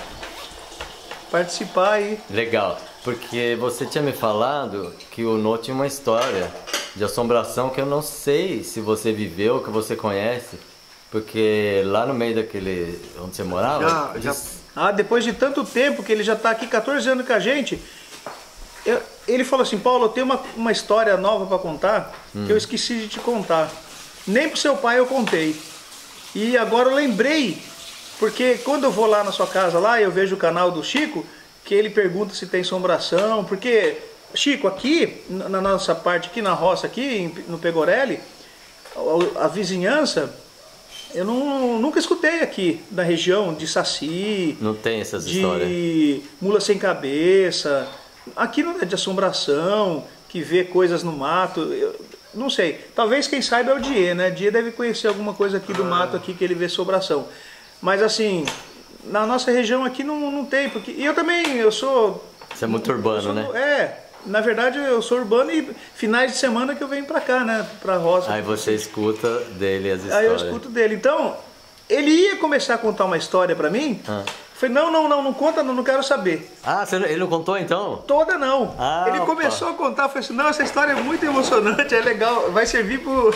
participar aí.
Legal, porque você tinha me falado que o Nó tinha uma história de assombração que eu não sei se você viveu, que você conhece, porque lá no meio daquele onde você morava,
Já, já- Ah, depois de tanto tempo que ele já está aqui 14 anos com a gente, eu- ele falou assim, Paulo, eu tenho uma, uma história nova para contar que eu esqueci de te contar. Nem pro seu pai eu contei. E agora eu lembrei, porque quando eu vou lá na sua casa lá, eu vejo o canal do Chico, que ele pergunta se tem assombração, porque, Chico, aqui, na nossa parte, aqui na roça, aqui no Pegorelli, a, a vizinhança, eu não, nunca escutei aqui na região de Saci.
Não tem essas
de
histórias.
De mula sem cabeça. Aqui não é de assombração, que vê coisas no mato. Eu, não sei. Talvez quem saiba é o Die, né? Die deve conhecer alguma coisa aqui do mato aqui que ele vê assombração. Mas assim, na nossa região aqui não, não tem, porque. E eu também, eu sou.
Você é muito urbano,
sou,
né?
É. Na verdade, eu sou urbano e finais de semana que eu venho pra cá, né? Pra roça.
Aí você escuta dele as histórias.
Aí eu escuto dele. Então, ele ia começar a contar uma história pra mim.
Ah.
Eu falei, não, não, não, não conta, não, não quero saber.
Ah, você, ele não contou então?
Toda não.
Ah,
ele
opa.
começou a contar, falei assim, não, essa história é muito emocionante, é legal, vai servir pro,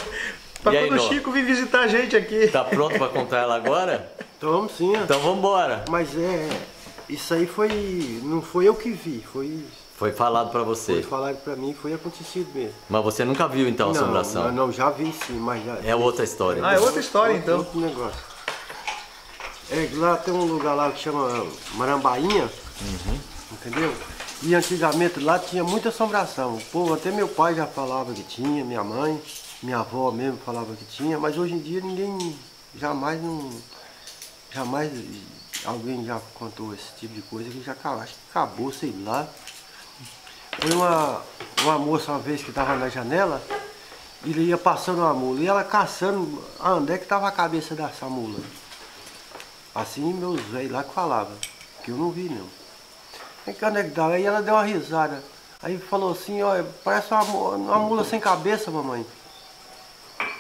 pra
E aí,
quando o
Nó?
Chico vir visitar a gente aqui.
Tá pronto pra contar ela agora?
Então, sim.
Então vambora.
Mas é. Isso aí foi. Não foi eu que vi, foi.
Foi falado pra
Foi
você.
falado pra mim, foi acontecido mesmo.
Mas você nunca viu então a assombração?
não, não, já vi sim, mas já.
É outra história.
Ah, é outra história então.
Outro negócio. É, lá tem um lugar lá que chama Marambainha,
Uhum.
entendeu? E antigamente lá tinha muita assombração. O povo, até meu pai já falava que tinha, minha mãe, minha avó mesmo falava que tinha, mas hoje em dia ninguém jamais não. Jamais alguém já contou esse tipo de coisa que já acabou, acho que acabou, sei lá. Foi uma, uma moça uma vez que estava na janela, ele ia passando uma mula, e ela caçando onde é que estava a cabeça dessa mula. Assim meus velhos lá que falavam, que eu não vi não. Aí tava? Aí ela deu uma risada. Aí falou assim, ó, parece uma, uma mula sem cabeça, mamãe.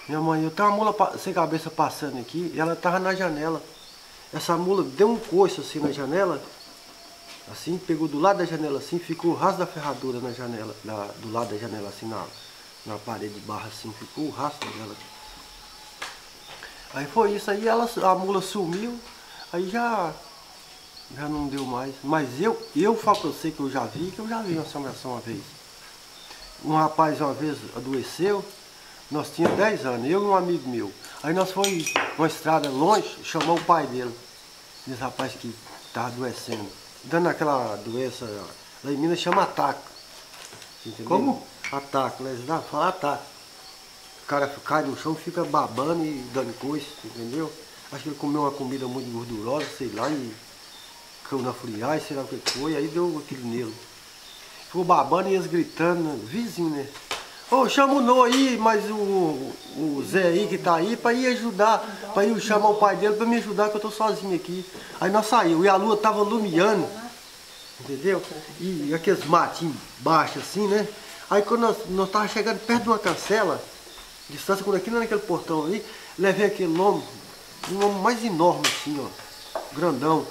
Minha mãe, eu tenho uma mula sem cabeça passando aqui, e ela tava na janela. Essa mula deu um coice assim na janela, assim, pegou do lado da janela assim, ficou o rastro da ferradura na janela, do lado da janela assim, na, na parede de barra assim, ficou o rastro dela. Aí foi isso, aí ela, a mula sumiu, aí já, já não deu mais. Mas eu, eu falo pra você que eu já vi, que eu já vi uma assombração uma vez. Um rapaz uma vez adoeceu, nós tínhamos 10 anos, eu e um amigo meu. Aí nós fomos uma estrada longe, chamou o pai dele, desse rapaz que estava adoecendo. Dando aquela doença, lá em Minas chama ataque. Entendeu?
Como?
Ataque, lá eles fala ataque. O cara cai no chão, fica babando e dando coisa, entendeu? Acho que ele comeu uma comida muito gordurosa, sei lá, e caiu na friagem, sei lá o que foi, aí deu aquilo nele. Ficou babando e eles gritando, né? vizinho, né? Ô, chama o Nó aí, mas o, o Zé aí que tá aí, pra ir ajudar, pra ir chamar o pai dele pra me ajudar, que eu tô sozinho aqui. Aí nós saímos, e a lua tava lumiando, entendeu? E aqueles matinhos baixos assim, né? Aí quando nós, nós tava chegando perto de uma cancela, distância quando aqui naquele portão ali, levei aquele homem, um homem mais enorme assim, ó, grandão,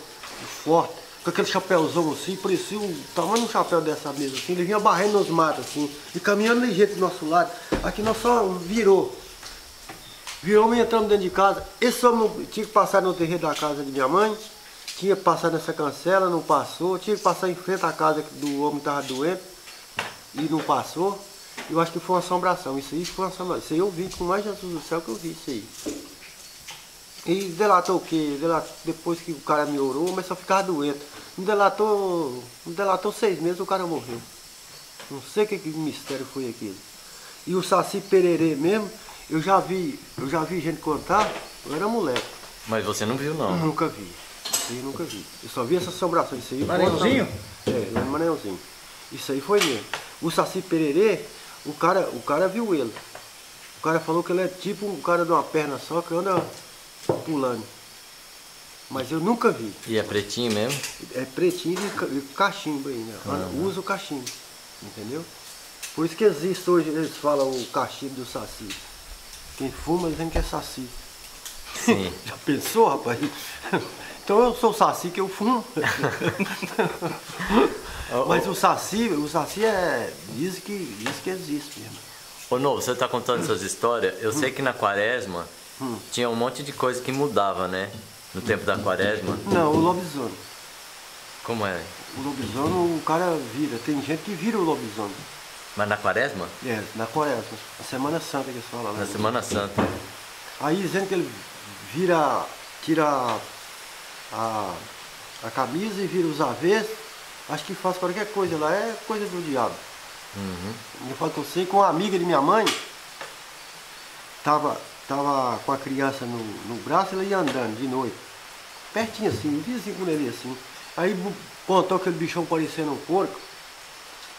forte, com aquele chapéuzão assim, parecia o tamanho um chapéu dessa mesa assim, ele vinha barrendo nos matos assim, e caminhando ligeiro do nosso lado, aqui nós só virou. Virou e entramos dentro de casa. Esse homem tinha que passar no terreiro da casa de minha mãe, tinha que passar nessa cancela, não passou, tinha que passar em frente à casa do homem que estava doente e não passou. Eu acho que foi uma assombração. Isso aí foi uma assombração. Isso aí eu vi com mais Jesus do céu que eu vi isso aí. E delatou o quê? Delatou, depois que o cara me orou, começou a ficar doente. Me delatou, me delatou seis meses, o cara morreu. Não sei que, que mistério foi aquele. E o Saci Pererê mesmo, eu já vi, eu já vi gente contar, eu era moleque.
Mas você não viu
Eu
não.
nunca vi. Isso aí eu nunca vi. Eu só vi essa assombração. Isso aí
Maranhãozinho?
É, lá no Maranhãozinho. Isso aí foi mesmo. O Saci Pererê, o cara, o cara viu ele. O cara falou que ele é tipo um cara de uma perna só que anda pulando. Mas eu nunca vi.
E é pretinho mesmo?
É pretinho e ca- cachimbo aí, né? Usa o cachimbo. Entendeu? Por isso que existe hoje, eles falam o cachimbo do saci. Quem fuma dizem que é saci.
Sim.
Já pensou, rapaz? Então eu sou saci que eu fumo. Mas o saci, o saci é. Diz que, diz que existe mesmo.
Ô Novo, você tá contando essas histórias. Eu sei que na quaresma tinha um monte de coisa que mudava, né? No tempo da quaresma.
Não, o lobisomem.
Como é?
O lobisomem o cara vira. Tem gente que vira o lobisomem.
Mas na quaresma?
É, na quaresma. A Semana Santa que eles falam lá.
Na Semana Santa.
Aí dizendo que ele vira, tira a, a camisa e vira os avessos Acho que faz qualquer coisa lá, é coisa do diabo.
Uhum.
Eu falo que eu sei que uma amiga de minha mãe tava, tava com a criança no, no braço, ela ia andando de noite. Pertinho assim, vizinho com ele assim. Aí contou aquele bichão parecendo um porco.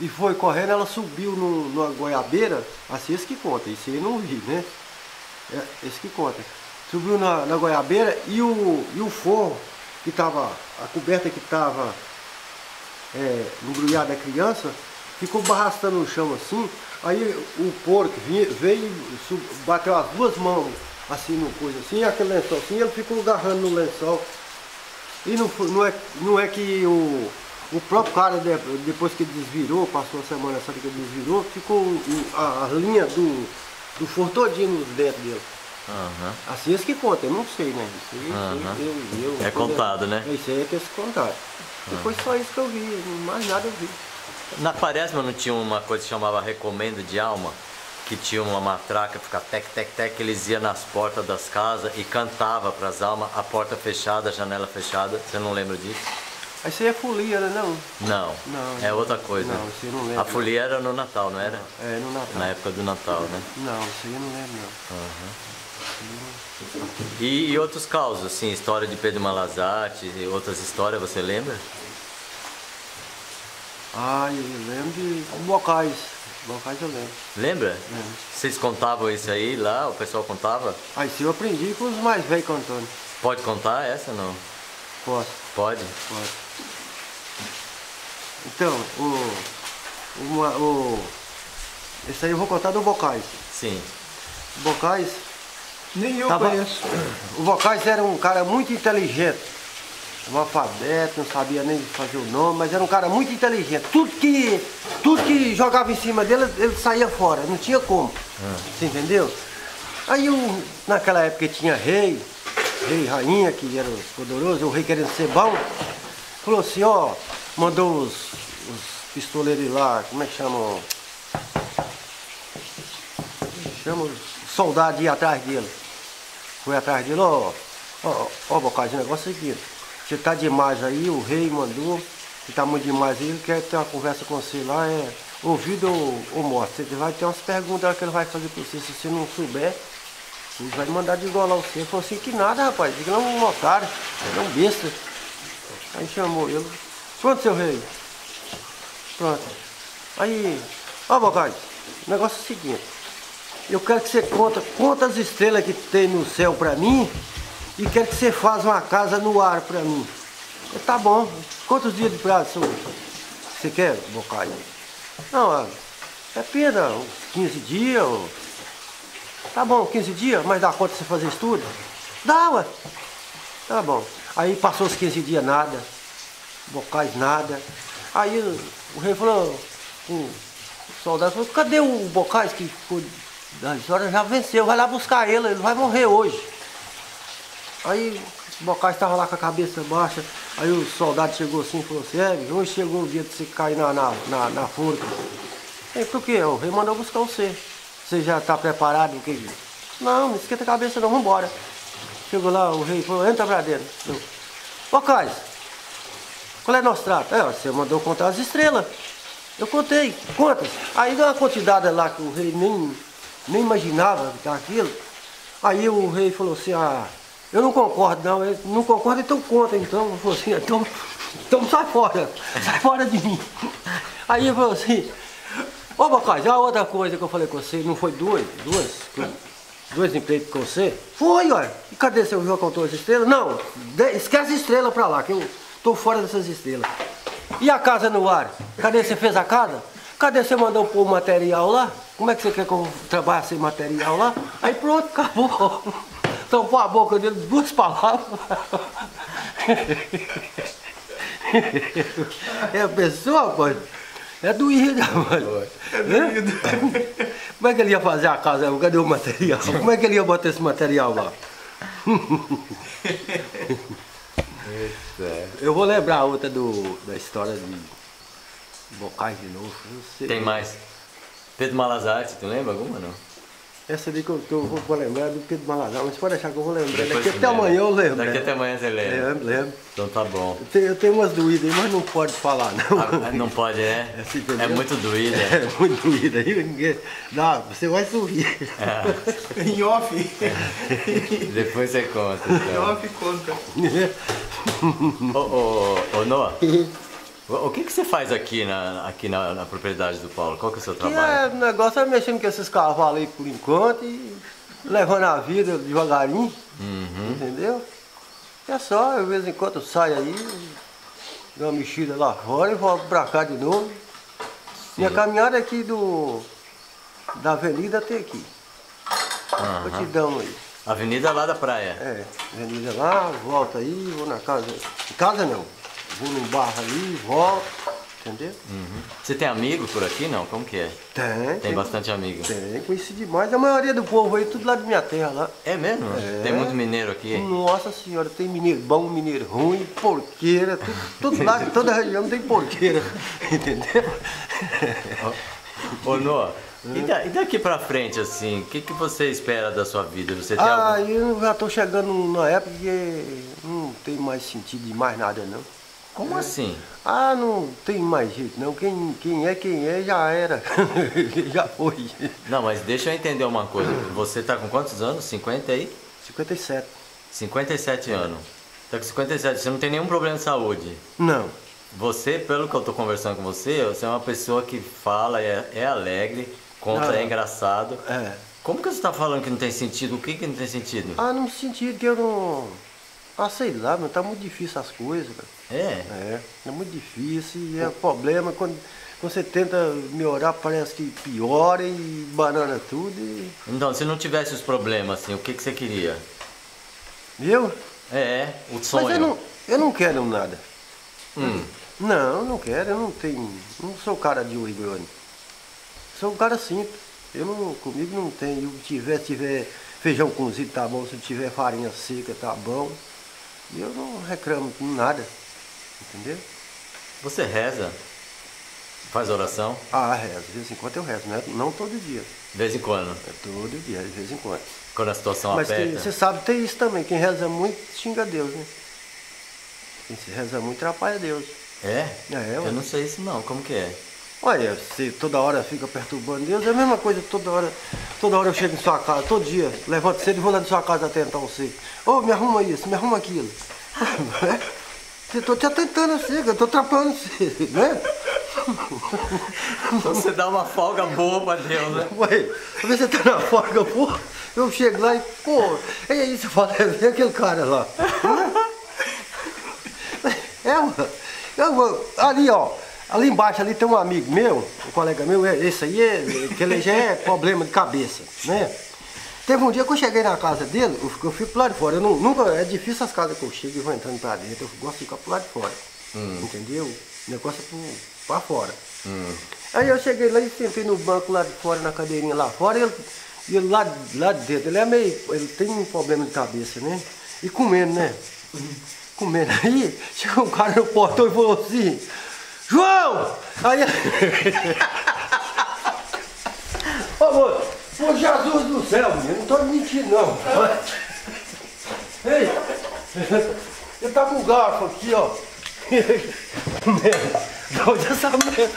E foi correndo, ela subiu no, numa goiabeira, assim esse que conta, isso aí não vi, né? É, esse que conta. Subiu na, na goiabeira e o, e o forro que tava, a coberta que tava é, embrulhada da criança, ficou barrastando no chão assim, aí o porco veio, e bateu as duas mãos assim no coisa assim, aquele lençol assim, ele ficou agarrando no lençol. E não, não, é, não é que o, o próprio cara, de- depois que desvirou, passou a semana só que ele desvirou, ficou a, a linha do, do forro todinho nos dentes dele.
Aham.
Assim esse que conta, eu não sei, né? Isso aí, eu, eu, eu-
É contado, né?
É isso aí é que esse contado. E foi só isso que eu vi, mais nada eu vi.
Na quaresma não tinha uma coisa que chamava recomendo de alma? Que tinha uma matraca, ficava tec, tec, tec, eles iam nas portas das casas e cantava para as almas, a porta fechada, a janela fechada. Você não lembra disso?
Aí isso aí é folia, né? Não.
Não,
Não,
é
não.
outra coisa.
Não, isso eu não lembro.
A folia era no Natal, não era?
É, no Natal.
Na época do Natal, né?
Não, isso aí eu não lembro, não.
E, e outros causos, assim, história de Pedro Malazarte, e outras histórias, você lembra?
Ah, eu lembro de bocais. Bocais eu lembro.
Lembra?
Lembro.
Vocês contavam isso aí lá? O pessoal contava?
Ah, isso eu aprendi com os mais velhos cantando.
Pode contar essa não?
Posso,
Pode?
pode. Então, o. Uma, o esse aí eu vou contar do Bocais.
Sim.
Bocais
Nem eu
Tava-
conheço.
O Vocais era um cara muito inteligente. Um alfabeto, não sabia nem fazer o nome, mas era um cara muito inteligente. Tudo que, tudo que jogava em cima dele, ele saía fora, não tinha como. Você entendeu? Aí o- naquela época tinha rei, rei e rainha, que era poderoso, o rei querendo ser bom, falou assim, ó, mandou os, os pistoleiros lá, como é que chamam? Chama os soldados ir atrás dele. Foi atrás dele, ó, ó, ó, Bocage, o negócio é o seguinte, você tá demais aí, o rei mandou, você tá muito demais aí, ele quer ter uma conversa com você lá, é ouvido ou, ou. Você vai ter umas perguntas que ele vai fazer pra você, se você não souber, ele vai mandar degolar você. Ele falou assim, que nada, rapaz, ele é um otário, ele é um besta. Aí chamou ele, pronto, seu rei. Pronto. Aí, ó, Bocage, o negócio é o seguinte, eu quero que você conta quantas estrelas que tem no céu pra mim e quero que você faça uma casa no ar pra mim. Eu, tá bom. Quantos dias de prazo você quer, Bocai? Não, ah, é pena, uns 15 dias. ou- Tá bom, 15 dias, mas dá conta você fazer isso tudo? Dá, ué. Tá bom. Aí passou os 15 dias, nada. Bocais, nada. Aí o, rei falou, o, soldado falou, cadê o Bocais que ficou das horas já venceu, vai lá buscar ele, ele vai morrer hoje. Aí o Bocais estava lá com a cabeça baixa, aí o soldado chegou assim e falou assim, é, hoje chegou o dia de você cair na, na, na, na forca. Aí, por quê? O rei mandou buscar você. Você já está preparado? Que? Não, não esquenta a cabeça não, vambora. Chegou lá, o rei falou, entra pra dentro. Bocais, qual é nosso trato? É, você mandou contar as estrelas. Eu contei, quantas? Aí deu uma quantidade lá que o rei nem, nem imaginava que era aquilo. Aí o rei falou assim, ah, eu não concordo não, ele não concorda, então conta então. Eu assim, então, então sai fora, sai fora de mim. Aí ele falou assim, ô Bocais, a outra coisa que eu falei com você, não foi duas, duas, eu- dois empregos com você? Foi, olha. E cadê seu João contou as estrelas? Não, esquece estrela pra lá, que eu tô fora dessas estrelas. E a casa no ar? Cadê você fez a casa? Cadê você mandou pôr o material lá? Como é que você quer que eu trabalhe sem material lá? Aí pronto, acabou. Tampou a boca dele duas palavras. É a pessoa, pô. É doída, mano. É doída. Como é que ele ia fazer a casa? Cadê o material? Como é que ele ia botar esse material lá? Eu vou lembrar outra do, da história de Bocais de novo. não sei.
Tem mais. Pedro Malazarte, tu lembra alguma não?
Essa ali que eu, que eu vou lembrar é do Pedro Maladão, mas pode deixar que eu vou lembrar.
Depois
Daqui até
lembra.
amanhã eu lembro.
Daqui
né?
até amanhã você lembra.
Lembro, lembro.
Então tá bom.
Eu tenho, eu tenho umas doídas aí, mas não pode falar, não.
Ah, Não pode, né?
Você entendeu?
É muito doída.
É muito doída aí, ninguém. Não, você vai sorrir.
Em off.
Depois você conta.
Em
Então.
off conta.
Ô, ô, ô, Noah, o que, que você faz aqui, na, aqui na, na propriedade do Paulo? Qual que é o seu
Que
trabalho?
é, o negócio é mexendo com esses cavalos aí por enquanto e levando a vida devagarinho.
Uhum.
Entendeu? É só, de vez em quando eu saio aí, dou uma mexida lá fora e volto pra cá de novo. Minha caminhada aqui do. da avenida até aqui. Cotidão aí.
Avenida lá da praia.
É, avenida lá, volto aí, vou na casa. Em casa não. Vou num bar ali, volto. Entendeu?
Uhum. Você tem amigo por aqui, não? Como que é?
Tem.
Tem bastante amigo.
Tem, conheci demais. A maioria do povo aí, tudo lá da minha terra lá.
É mesmo?
É.
Tem muito mineiro aqui?
Nossa senhora, tem mineiro bom, mineiro ruim, porqueira, tudo, tudo lá, toda região tem porqueira. Entendeu?
Ô, Noah, e, da- e daqui pra frente, assim, o que, que você espera da sua vida? Você tem
Ah,
algum...
eu já tô chegando na época que não tem mais sentido de mais nada não.
Como assim?
Ah, não tem mais jeito não. Quem, quem é, quem é, já era. já foi.
Não, mas deixa eu entender uma coisa. Você tá com quantos anos? 50 aí?
57.
57 anos. Tá com 57, você não tem nenhum problema de saúde.
Não.
Você, pelo que eu tô conversando com você, você é uma pessoa que fala, é, é alegre, conta, é engraçado.
É.
Como que você tá falando que não tem sentido? O que que não tem sentido?
Ah, no sentido que eu não. Ah, sei lá, mas tá muito difícil as coisas, cara.
É?
É, é muito difícil e é problema quando, quando você tenta melhorar, parece que piora e banana tudo e.
Então, se não tivesse os problemas, assim, o que que você queria?
Eu?
É, o sonho.
Mas eu não, eu não quero nada.
Hum.
Não, não quero, eu não tenho. Não sou cara de orgulho. Sou um cara simples. Eu não, comigo não tem. Eu tiver, tiver feijão cozido tá bom, se tiver farinha seca tá bom. E eu não reclamo com nada. Entendeu?
Você reza? Faz oração?
Ah, rezo. De vez em quando eu rezo, né? não todo dia.
De vez em quando?
É todo dia, de vez em quando.
Quando a situação
Mas
aperta?
você sabe, tem isso também. Quem reza muito, xinga Deus, né? Quem se reza muito, atrapalha Deus.
É?
É,
eu não sei isso não, como que é?
Olha, se toda hora fica perturbando Deus, é a mesma coisa, toda hora, toda hora eu chego em sua casa, todo dia, levanto cedo e vou lá na sua casa tentar você. Ô, me arruma isso, me arruma aquilo. Eu tô te atentando assim, eu tô atrapalhando você, né?
Então você dá uma folga boa pra Deus, né?
Ué, você tá na folga, pô, eu chego lá e, pô, e aí você fala, é aquele cara lá. É, mano, eu vou, ali ó, ali embaixo ali tem um amigo meu, um colega meu, é- esse aí, é, que ele já é problema de cabeça, né? Teve um dia que eu cheguei na casa dele, eu, eu fico pro lado de fora, eu não- nunca, é difícil as casas que eu chego e vou entrando pra dentro, eu gosto de ficar pro lado de fora, entendeu? O negócio é pro, pra fora. Aí eu cheguei lá e sentei no banco lá de fora, na cadeirinha lá fora, e ele, ele lá, lá de dentro, ele é meio. ele tem um problema de cabeça, né? E comendo, né? Comendo. Aí chegou um cara no portão e falou assim, João! Aí. Ô, amor, ô Jesus do céu, menino, não tô mentindo não. Ei, ele tá com garfo aqui, ó. Não, essa merda.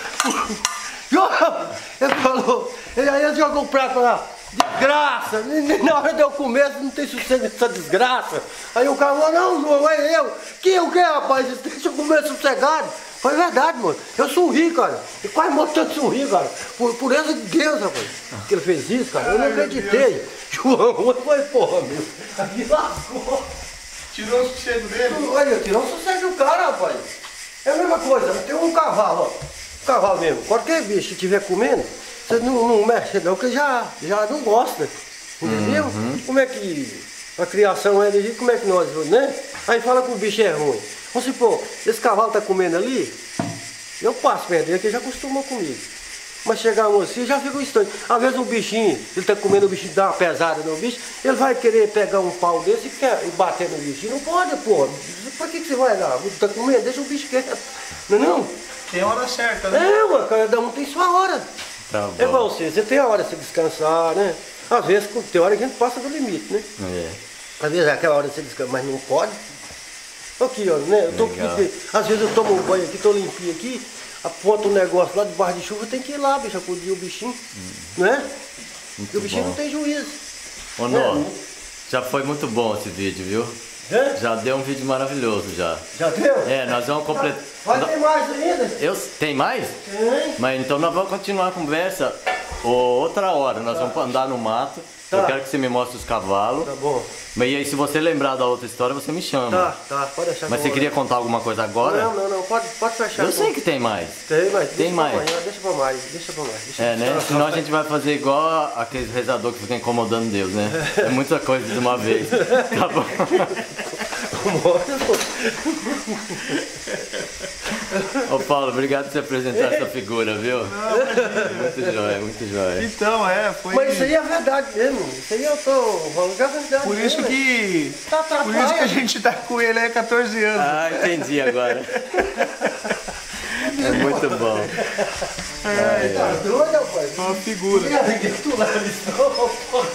Ele falou, ele aí jogou o prato lá. Desgraça! Na hora de eu comer, não tem sossego dessa desgraça. Aí o cara falou, não, João, é eu. Que o que, rapaz? Deixa eu comer sossegado. Foi verdade, mano. Eu sorri, cara. E quase morto de sorrir, cara. Por, essa de Deus, rapaz. Que ele fez isso, cara. Eu não acreditei. João, foi porra, meu. Aqui lascou.
Tirou o sossego dele.
Olha, tirou o sossego do cara, rapaz. É a mesma coisa, tem um cavalo, ó. Um cavalo mesmo. Qualquer bicho que estiver comendo, você não, não mexe não, porque já, já não gosta. Entendeu? Como é que a criação é de jeito, como é que nós, né? Aí fala que o bicho é ruim. Vamos supor, esse cavalo tá comendo ali, eu passo perto dele, que ele já acostumou comigo. Mas chegar você já fica um instante. Às vezes o bichinho, ele tá comendo o bichinho, dá uma pesada no bicho, ele vai querer pegar um pau desse e, quer, e bater no bichinho. Não pode, pô. Pra que, que você vai lá? Tá comendo? Deixa o bicho quieto. Não é não?
Tem hora certa, né?
É, mano, cada um tem sua hora.
Tá
É
bom.
igual você, você tem a hora de você descansar, né? Às vezes, tem hora que a gente passa do limite, né?
É.
Às vezes é aquela hora você diz, que- mas não pode. Aqui, ó, né? Eu tô aqui, às vezes eu tomo um banho aqui, tô limpinho aqui, aponta um negócio lá debaixo de chuva, tem que ir lá, bicho, acudir o bichinho, né? E o bichinho
bom.
não tem juízo.
Ô, Nó, já foi muito bom esse vídeo, viu?
É?
Já deu um vídeo maravilhoso já.
Já deu?
É, nós vamos completar.
Vai ter mais ainda?
Eu... Tem mais?
Tem.
Mas então nós vamos continuar a conversa outra hora. Nós vamos andar no mato. Eu
Tá.
quero que você me mostre os cavalos.
Tá bom.
Mas e aí, se você lembrar da outra história, você me chama.
Tá, tá, pode deixar.
Mas você
eu-
queria contar alguma coisa agora?
Não, não, não, pode, pode fechar.
Eu sei que tem mais.
Tem, mas
Tem
deixa
mais.
Pra deixa pra mais, deixa pra mais. Deixa
É, né? Senão a gente vai fazer igual aqueles rezadores que ficam incomodando Deus, né? É muita coisa de uma vez. Tá bom. Ô Paulo, obrigado por você apresentar essa figura, viu? Muito jóia, muito jóia.
Então, é, foi.
Mas isso aí é verdade mesmo. Isso aí eu tô falando que é verdade
Por isso
mesmo.
que.
Tá
Por isso que a gente tá com ele aí há 14 anos.
Ah, entendi agora. É muito bom.
Tá doido, rapaz?
Uma figura.
Tu não, pô.